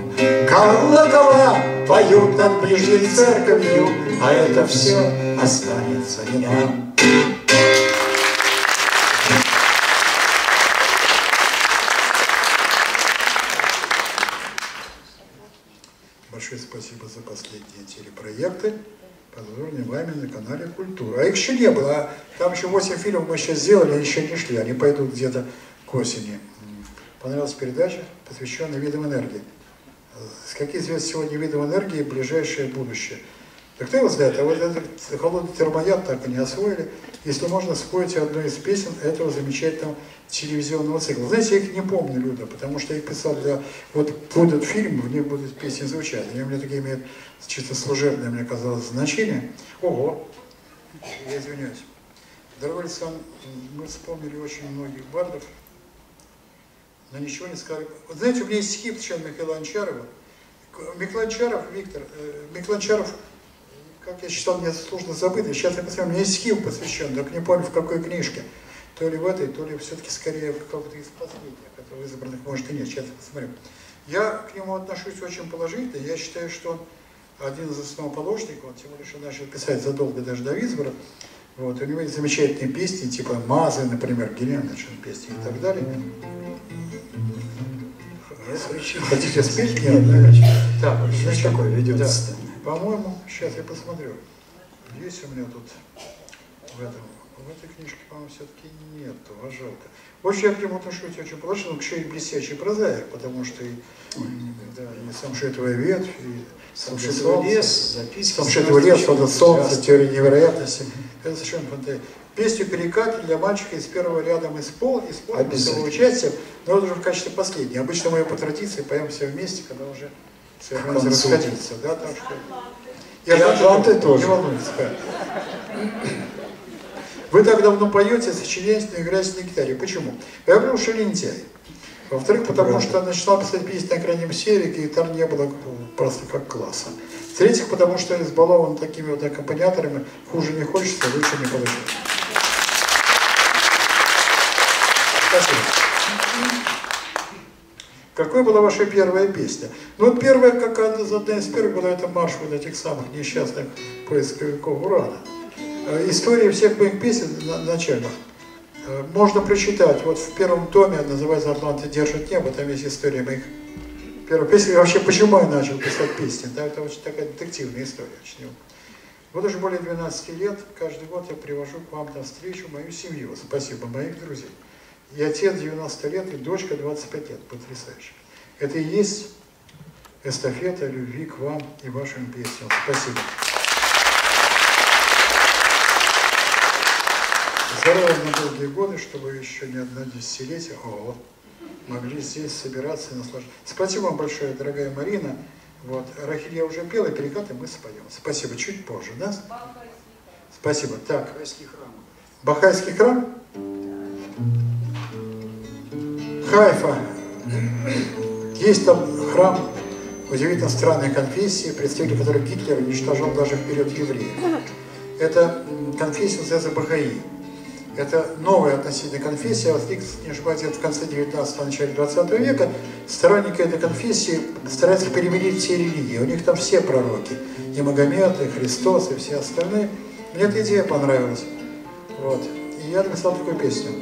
[SPEAKER 1] Колокола поют над Нижней церковью, А это все останется не нам. Большое спасибо за последние телепроекты, подготовленные вами на канале Культура. А их еще не было. А там еще 8 фильмов мы сейчас сделали, еще не шли. Они пойдут где-то к осени. Понравилась передача, посвященная видам энергии. С каких звезд сегодня видов энергии ближайшее будущее? Да кто его знает, а вот этот холодный термояд так и не освоили. Если можно, спойте одну из песен этого замечательного телевизионного цикла. Знаете, я их не помню, Люда, потому что я их писал для... Вот будет фильм, в них будут песни звучать. Они у меня такие имеют чисто служебное, мне казалось, значение. Ого! Я извиняюсь. Дорогой Александр, мы вспомнили очень многих бардов, но ничего не сказали. Вот знаете, у меня есть стихи, причем Михаила Анчарова. Микланчаров, Виктор, э, Микланчаров как я считал, мне сложно забыть. Сейчас я посмотрю, у меня есть хил посвящен, только не помню в какой книжке. То ли в этой, то ли все-таки скорее в каком-то из последних, которые избранных, может и нет. Сейчас я посмотрю. Я к нему отношусь очень положительно. Я считаю, что он один из основоположников, он тем более, что начал писать задолго даже до Визбора, Вот, у него есть замечательные песни, типа «Мазы», например, гениальные песни и так далее. Хотите спеть? Нет,
[SPEAKER 2] Нет,
[SPEAKER 1] не Так,
[SPEAKER 2] значит, такое ведет. Да.
[SPEAKER 1] По-моему, сейчас я посмотрю. Есть у меня тут в этом в этой книжке, по-моему, все-таки нету, а жалко. Очень я к нему отношусь очень положительно, он еще и блестящий прозаик, потому что и, да, и самшитовая ветвь, и
[SPEAKER 2] самшитовый лес, записки.
[SPEAKER 1] Самшитовый лес, фото солнца, теория невероятности. Это совершенно фантастика. Песню «Перекат» для мальчика из первого ряда мы спол, исполним с его участием, но это уже в качестве последней. Обычно мы ее по традиции поем все вместе, когда уже собираемся расходиться. Да, так что...
[SPEAKER 2] Я, я Атланты тоже.
[SPEAKER 1] Не волнуйтесь. Вы так давно поете, сочиняете, но играете на гитаре. Почему? Я говорю, что лентяй. Во-вторых, потому что начала писать песни на крайнем севере, гитар не было просто как класса. В-третьих, потому что избалован такими вот аккомпаниаторами, хуже не хочется, лучше не получится. Спасибо. Какой была ваша первая песня? Ну, первая, как одна из первых была, это марш вот этих самых несчастных поисковиков Урана. Э, истории всех моих песен начальных э, можно прочитать. Вот в первом томе, называется «Атланты держат небо», там есть история моих первых песен. И вообще, почему я начал писать песни? Да, это очень такая детективная история. Очень. Вот уже более 12 лет, каждый год я привожу к вам на встречу мою семью. Спасибо, моих друзей. И отец 90 лет, и дочка 25 лет. Потрясающе. Это и есть эстафета любви к вам и вашим песням. Спасибо. здоровья на долгие годы, чтобы еще не одно десятилетие о, могли здесь собираться и наслаждаться. Спасибо вам большое, дорогая Марина. Вот, Рахиль я уже пела, перекаты мы споем. Спасибо, чуть позже, да? Спасибо. Так.
[SPEAKER 2] Бахайский храм.
[SPEAKER 1] Бахайский храм? Хайфа. Есть там храм удивительно странной конфессии, представители которой Гитлер уничтожал даже вперед евреев. Это конфессия называется Бахаи. Это новая относительно конфессия, возник, не ошибаюсь, в конце 19 начале 20 века. Сторонники этой конфессии стараются перемирить все религии. У них там все пророки. И Магомед, и Христос, и все остальные. Мне эта идея понравилась. Вот. И я написал такую песню.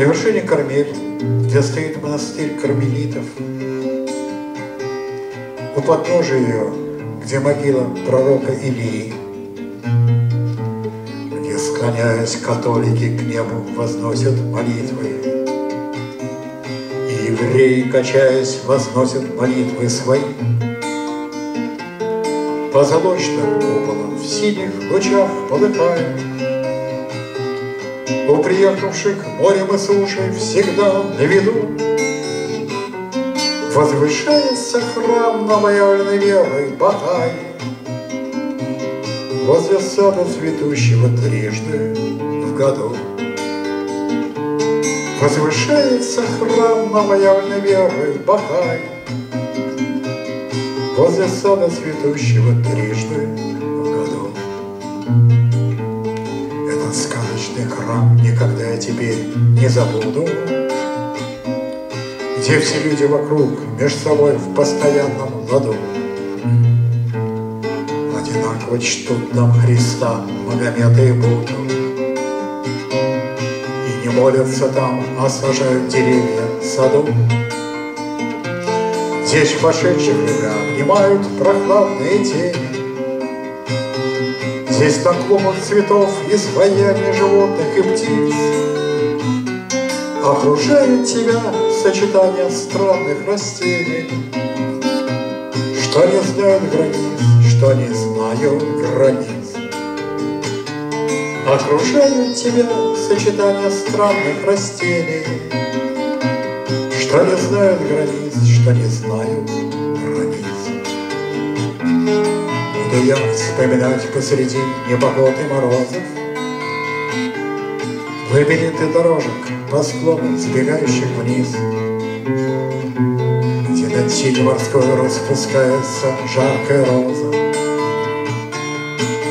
[SPEAKER 1] На вершине Кармель, где стоит монастырь кармелитов, у подножия ее, где могила пророка Илии, где, склоняясь католики к небу, возносят молитвы, и евреи, качаясь, возносят молитвы свои. По залочным куполам в синих лучах полыхает, приехавших морем и сушей всегда на виду. Возвышается храм новоявленной верой Бахай Возле сада цветущего трижды в году. Возвышается храм новоявленной веры Бахай Возле сада цветущего трижды теперь не забуду где все люди вокруг между собой в постоянном ладу. Одинаково чтут там Христа, Магомета и Будду. И не молятся там, а сажают деревья в саду. Здесь вошедших любя обнимают прохладные тени. Здесь на клумбах цветов изваяние животных и птиц Окружает тебя сочетание странных растений, Что не знают границ, что не знают границ. Окружают тебя сочетание странных растений, Что не знают границ, что не знают границ. Буду я вспоминать посреди непогоды морозов Лабиринты дорожек по склонам, сбегающих вниз, Где над синей морской распускается жаркая роза,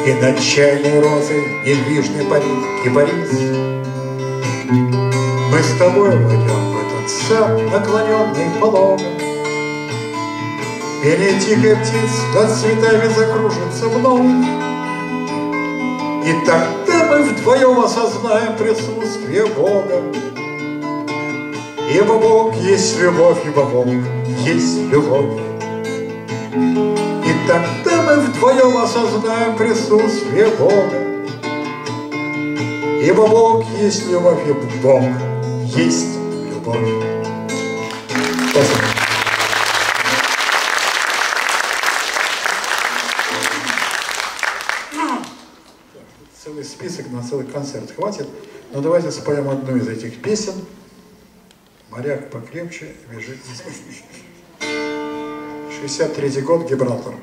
[SPEAKER 1] И над чайной розой недвижный парит кипарис. Мы с тобой войдем в этот сад, наклоненный пологом, Пение тихой птиц над цветами закружится вновь. И тогда мы вдвоем осознаем присутствие Бога. Ибо Бог есть любовь, ибо Бог есть любовь. И тогда мы вдвоем осознаем присутствие Бога. Ибо Бог есть любовь, и Бог есть любовь. Спасибо. Целый список на целый концерт хватит. Но давайте споем одну из этих песен. Моряк покрепче, вяжи 63 год, Гибралтар.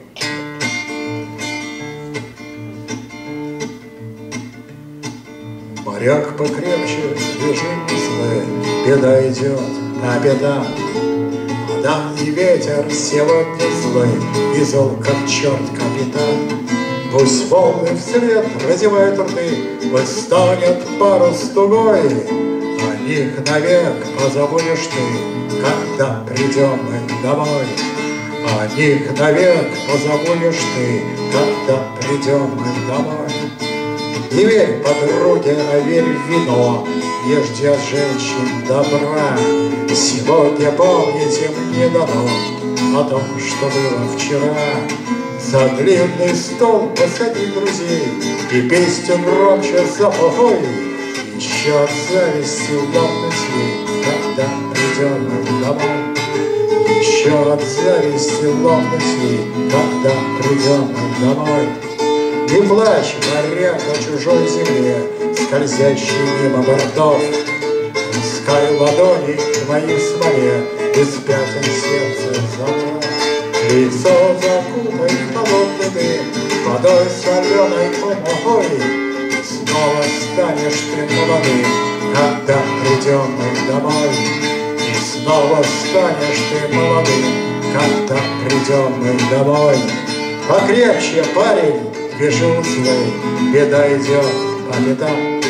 [SPEAKER 1] Моряк покрепче, вяжи узлы, беда идет на беда. Вода и ветер сегодня злы, и зол, как черт капитан. Пусть волны вслед разевают рты, Выстанет парус тугой, О них навек позабудешь ты, Когда придем мы домой. О них навек позабудешь ты, Когда придем мы домой. Не верь подруге, а верь в вино, Не жди от женщин добра. Сегодня помнить им не дано О том, что было вчера. За длинный стол посади друзей И песню громче запой Еще от зависти лопнуть ей Когда придем домой Еще от зависти лопнуть ей Когда придем домой Не плачь, моряк, на чужой земле Скользящий мимо бортов. Пускай ладони твои в смоле Без пятен сердце замок Лицо закупай холодными Водой соленой помой Снова станешь ты молодым Когда придем мы домой. И снова станешь ты молодым Когда придем мы домой. Покрепче, парень, вяжи узлы Беда идет по бедам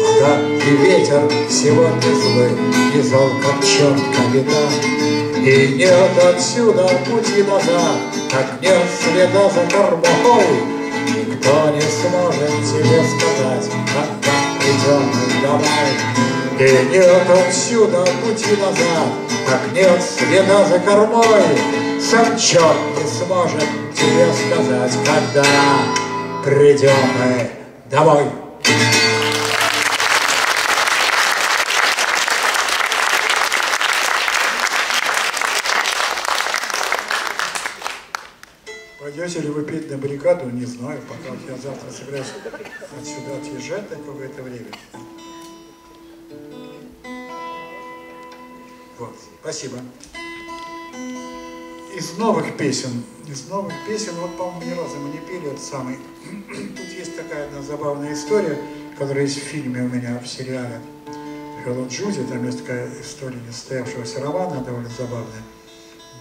[SPEAKER 1] Вода и ветер сегодня злы И зол, как черт капитан и нет отсюда пути назад, Как нет следа за кормой. Никто не сможет тебе сказать, Когда придем мы домой. И нет отсюда пути назад, Как нет следа за кормой. Сам черт не сможет тебе сказать, Когда придем мы домой. Пойдете ли вы петь на баррикаду, не знаю, пока я завтра собираюсь отсюда отъезжать на какое-то время. Вот, спасибо. Из новых песен, из новых песен, вот, по-моему, ни разу мы не пели этот самый. (clears throat) Тут есть такая одна забавная история, которая есть в фильме у меня, в сериале Hello Джуди, там есть такая история несостоявшегося романа, довольно забавная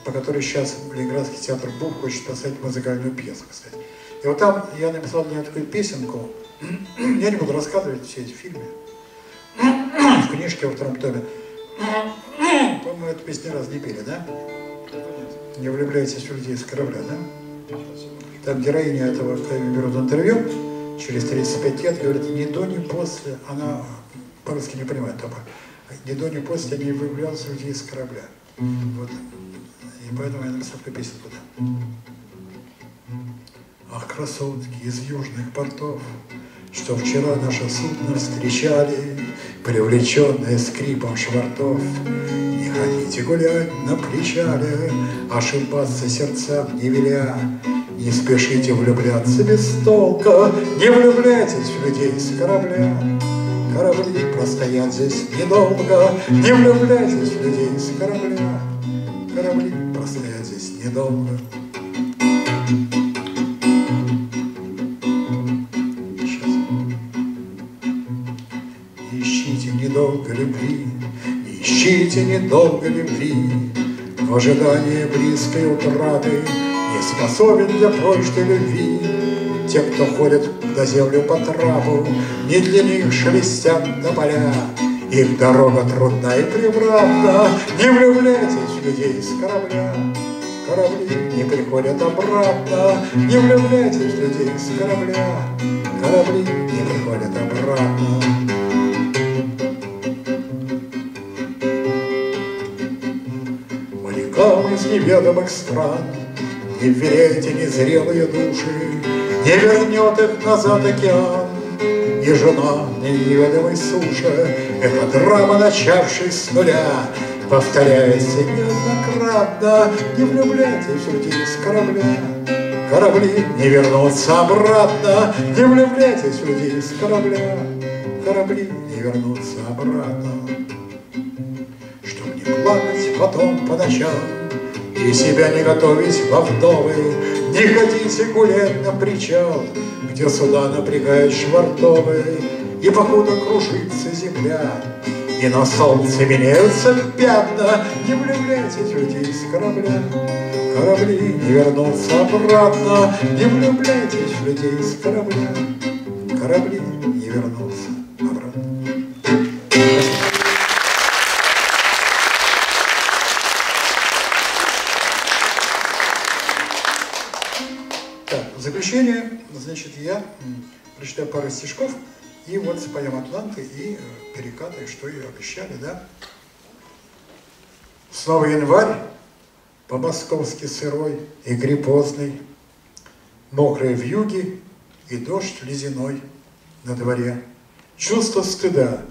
[SPEAKER 1] по которой сейчас Ленинградский театр Бух хочет поставить музыкальную пьесу, кстати. И вот там я написал для нее такую песенку. (clears throat) я не буду рассказывать все эти фильмы. (clears throat) в книжке во втором томе. (clears throat) По-моему, эту песню раз не пели, да? Не влюбляйтесь в людей с корабля, да? Там героиня этого, когда берут интервью, через 35 лет, говорит, ни до, ни после, она по-русски не понимает только, ни до, ни после не влюблялся в людей с корабля. Вот и поэтому я написал такую песню туда. Ах, красотки из южных портов, Что вчера наше судно встречали, Привлеченные скрипом швартов. Не ходите гулять на причале, Ошибаться сердцам не веля, Не спешите влюбляться без толка, Не влюбляйтесь в людей с корабля. Корабли простоят здесь недолго, Не влюбляйтесь в людей с корабля. Корабли простоять здесь недолго. Сейчас. Ищите недолго любви, ищите недолго любви, В ожидании близкой утраты Не способен для прочной любви. Те, кто ходит на землю по трапу, Не для них шелестят на их дорога трудна и превратна, Не влюбляйтесь в людей с корабля. корабли не приходят обратно. Не влюбляйтесь в людей с корабля, корабли не приходят обратно. Морякам из неведомых стран Не верите незрелые души, Не вернет их назад океан, И жена на неведомой суше. Это драма, начавшись с нуля, Повторяется неоднократно, Не влюбляйтесь людей с корабля. Корабли не вернутся обратно, Не влюбляйтесь людей с корабля. Корабли не вернутся обратно. Чтоб не плакать потом по ночам И себя не готовить во вдовы, Не ходите гулять на причал, Где суда напрягают швартовы, И покуда кружится земля, и на солнце меняются пятна, Не влюбляйтесь в людей с корабля. Корабли не вернутся обратно, Не влюбляйтесь в людей с корабля. Корабли не вернутся прочитаю пару стишков, и вот споем Атланты и э, перекаты, что и обещали, да? Снова январь, по-московски сырой и гриппозный, Мокрые вьюги и дождь ледяной на дворе. Чувство стыда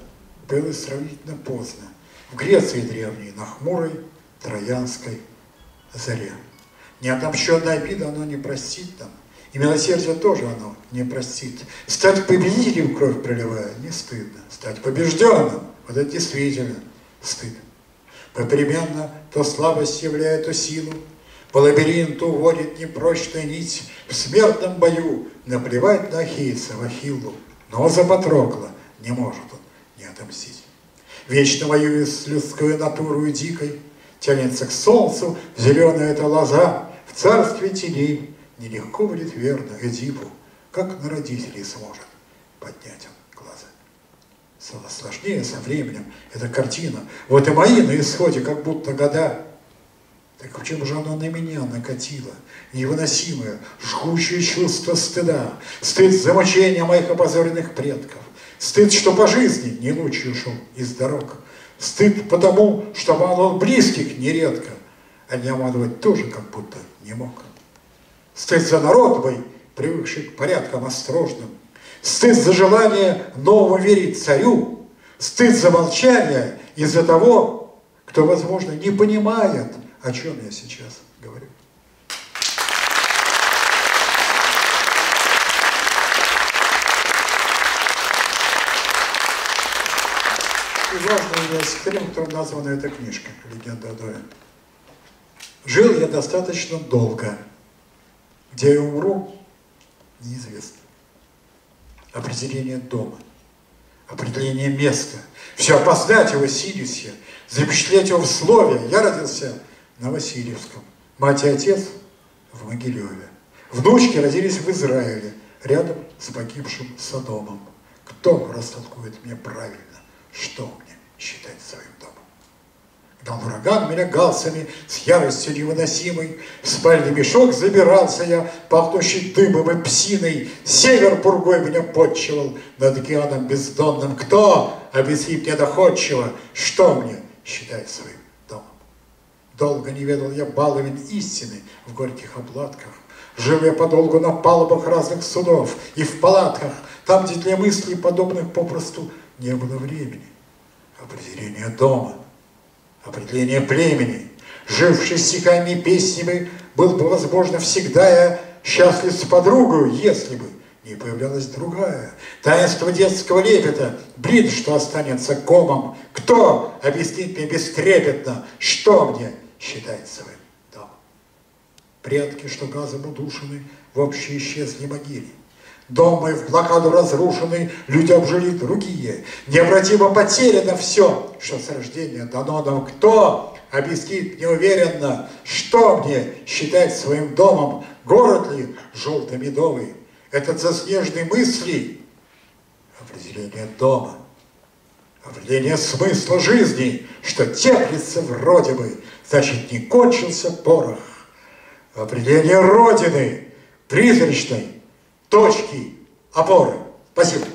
[SPEAKER 1] было сравнительно поздно В Греции древней, на хмурой Троянской заре. Неотомщенная обида оно не простит нам, и милосердие тоже оно не простит. Стать победителем кровь проливая не стыдно. Стать побежденным, вот это действительно стыд. Попеременно то слабость являет, то силу, по лабиринту уводит непрочная нить, В смертном бою наплевать на Ахейца, Ахиллу, Но за Патрокла не может он не отомстить. Вечно воюет с людской натурой дикой, Тянется к солнцу зеленая эта лоза, В царстве теней Нелегко будет верно Эдипу, как на родителей сможет поднять он глаза. Сложнее со временем эта картина. Вот и мои на исходе, как будто года. Так почему же оно на меня накатило? Невыносимое, жгучее чувство стыда. Стыд за моих опозоренных предков. Стыд, что по жизни не лучше ушел из дорог. Стыд потому, что обманывал близких нередко, а не обманывать тоже как будто не мог. Стыд за народ мой, привыкший к порядкам осторожным. Стыд за желание нового верить царю. Стыд за молчание из-за того, кто, возможно, не понимает, о чем я сейчас говорю. И важный стихотворение, которым названа эта книжка «Легенда о Дуэ». Жил я достаточно долго – где я умру, неизвестно. Определение дома, определение места. Все опознать его я, запечатлеть его в слове. Я родился на Васильевском. Мать и отец в Могилеве. Внучки родились в Израиле, рядом с погибшим Содомом. Кто растолкует мне правильно, что мне считать своим домом? Гнал ураган меня галсами с яростью невыносимой. В спальный мешок забирался я, пахнущий дымом и псиной. Север пургой меня подчивал над океаном бездонным. Кто объяснит мне доходчиво, что мне считать своим домом? Долго не ведал я баловин истины в горьких обладках. Жил я подолгу на палубах разных судов и в палатках, там, где для мыслей подобных попросту не было времени. Определение дома — определение племени, живший стихами и песнями, был бы, возможно, всегда я счастлив с подругой, если бы не появлялась другая. Таинство детского лепета, блин, что останется комом. Кто объяснит мне бестрепетно, что мне считать своим домом? Предки, что газом удушены, в общей исчезли могиле. Дом мой в блокаду разрушенный, люди обжили другие. Необратимо потеряно все, что с рождения дано нам. Кто объяснит неуверенно, что мне считать своим домом? Город ли желто-медовый? Этот заснеженный мысли определение дома, определение смысла жизни, что теплится вроде бы, значит не кончился порох, определение Родины, призрачной точки опоры. Спасибо.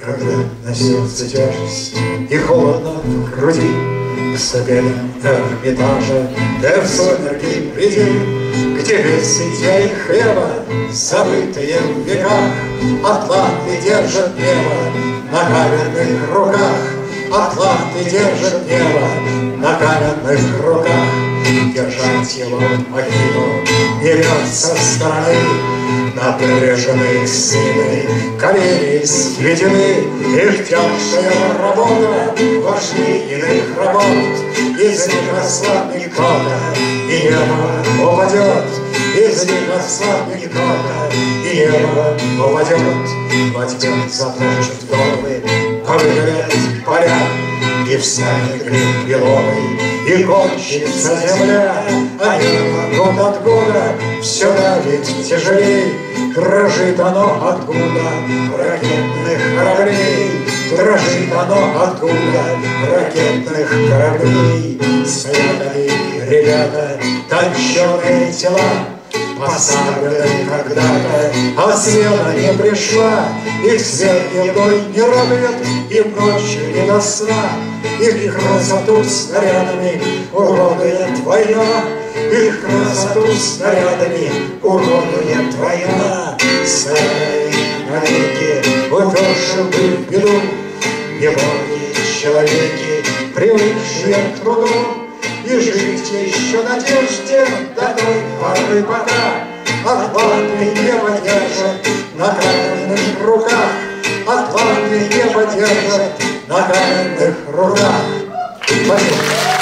[SPEAKER 1] Когда на сердце тяжесть и холодно в груди, В да в сумерки приди, Где без питья и хлеба, забытые в веках, Атланты держат небо на каменных руках, Атланты держат небо на каменных руках. Держать его махину не рвется со стороны, Напряженные силы, колени сведены, Их тяжкая работа важнее иных работ. Из них ослабнет кто-то, и небо упадет, Из них ослабнет кто-то, и небо упадет. Во тьме заплачут головы, повыгорят поля, И встанет гриб беловый, и кончится земля, Небо год от года все давит тяжелей, Дрожит оно откуда ракетных кораблей, Дрожит оно откуда ракетных кораблей. Спрятали ребята точеные тела, Посажены когда-то, а смена не пришла, Их свет дневной не радует, им ночью не до сна, Их красоту снарядами уродует война, Их красоту снарядами уродует война. Навеки, уперши в беду, Не боги человеки, привыкшие к труду, и жить еще надежде до той поры, пока Атланты небо держат на каменных руках, Атланты небо держат на каменных руках. Спасибо.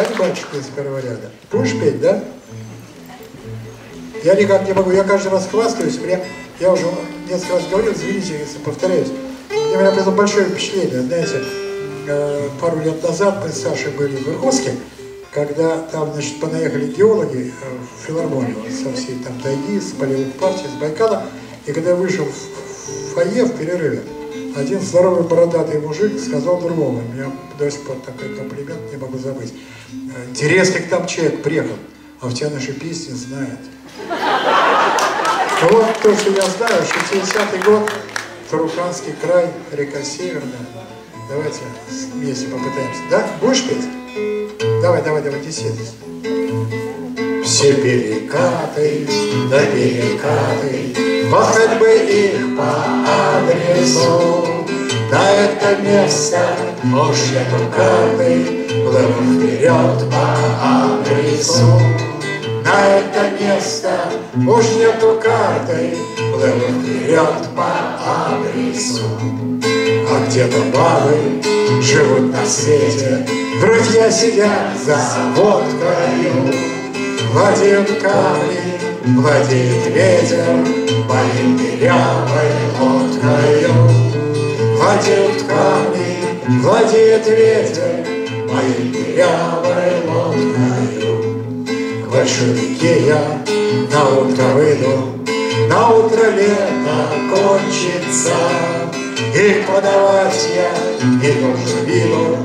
[SPEAKER 1] Обещали мальчика из ряда. Будешь петь, да? Я никак не могу, я каждый раз хвастаюсь, мне, я уже несколько раз говорил, извините, если повторяюсь, у меня было большое впечатление, знаете, э, пару лет назад мы с Сашей были в Иркутске, когда там, значит, понаехали геологи э, в филармонию со всей там тайги, с полевых партий, с Байкала, и когда я вышел в фойе в перерыве, один здоровый бородатый мужик сказал другому, меня до сих пор такой комплимент не могу забыть, интересный к нам человек приехал, а в тебя наши песни знает. Вот то, что я знаю, 60-й год, Таруханский край, река Северная. Давайте вместе попытаемся. Да? Будешь петь? Давай, давай, давай, десятись. Все перекаты, да перекаты, хоть бы их по адресу. На это место уж нету карты, Плыву вперед по адресу. На это место уж нету карты, Плыву вперед по адресу. А где-то бабы живут на свете, Друзья сидят за водкою, Владеют камни, владеет ветер Моей дырявой лодкою. Владеют камни, владеет ветер Моей дырявой лодкою. К большой реке я на утро выйду, На утро лето кончится, И подавать я не должен виду,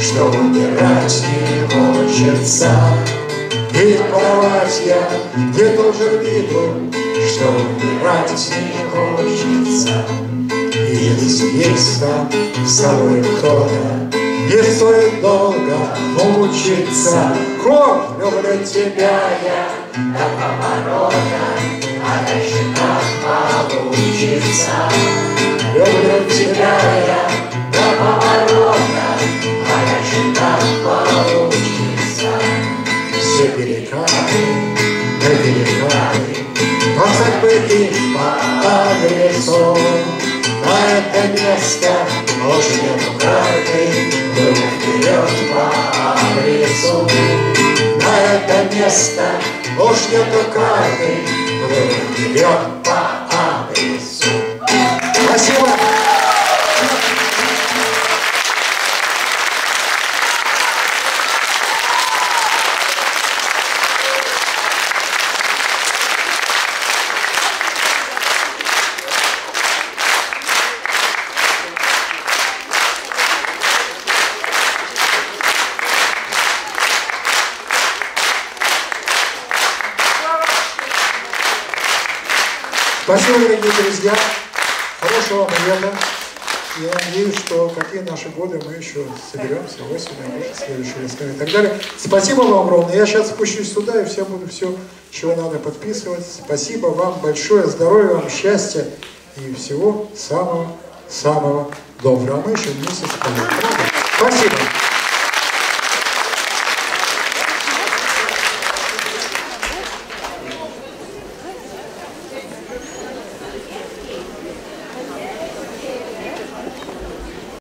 [SPEAKER 1] Что умирать не хочется. Подавать я не должен виду, Что умирать не хочется. И если есть там с тобой кто-то, Не стоит долго мучиться. Кровь, люблю тебя я до поворота, А дальше как получится. Люблю тебя я до поворота, А дальше как получится. Все перекаты, да перекаты, бы их по адресу. На это место нету карты, Был вперед по адресу. На это место Ложь нету карты, Был вперед по адресу. Спасибо, дорогие друзья. Хорошего лета. Я надеюсь, что какие наши годы мы еще соберемся осенью, может, следующей весной и так далее. Спасибо вам огромное. Я сейчас спущусь сюда и все буду все, чего надо подписывать. Спасибо вам большое. Здоровья вам, счастья и всего самого-самого доброго. А мы еще месяц поедем. Спасибо.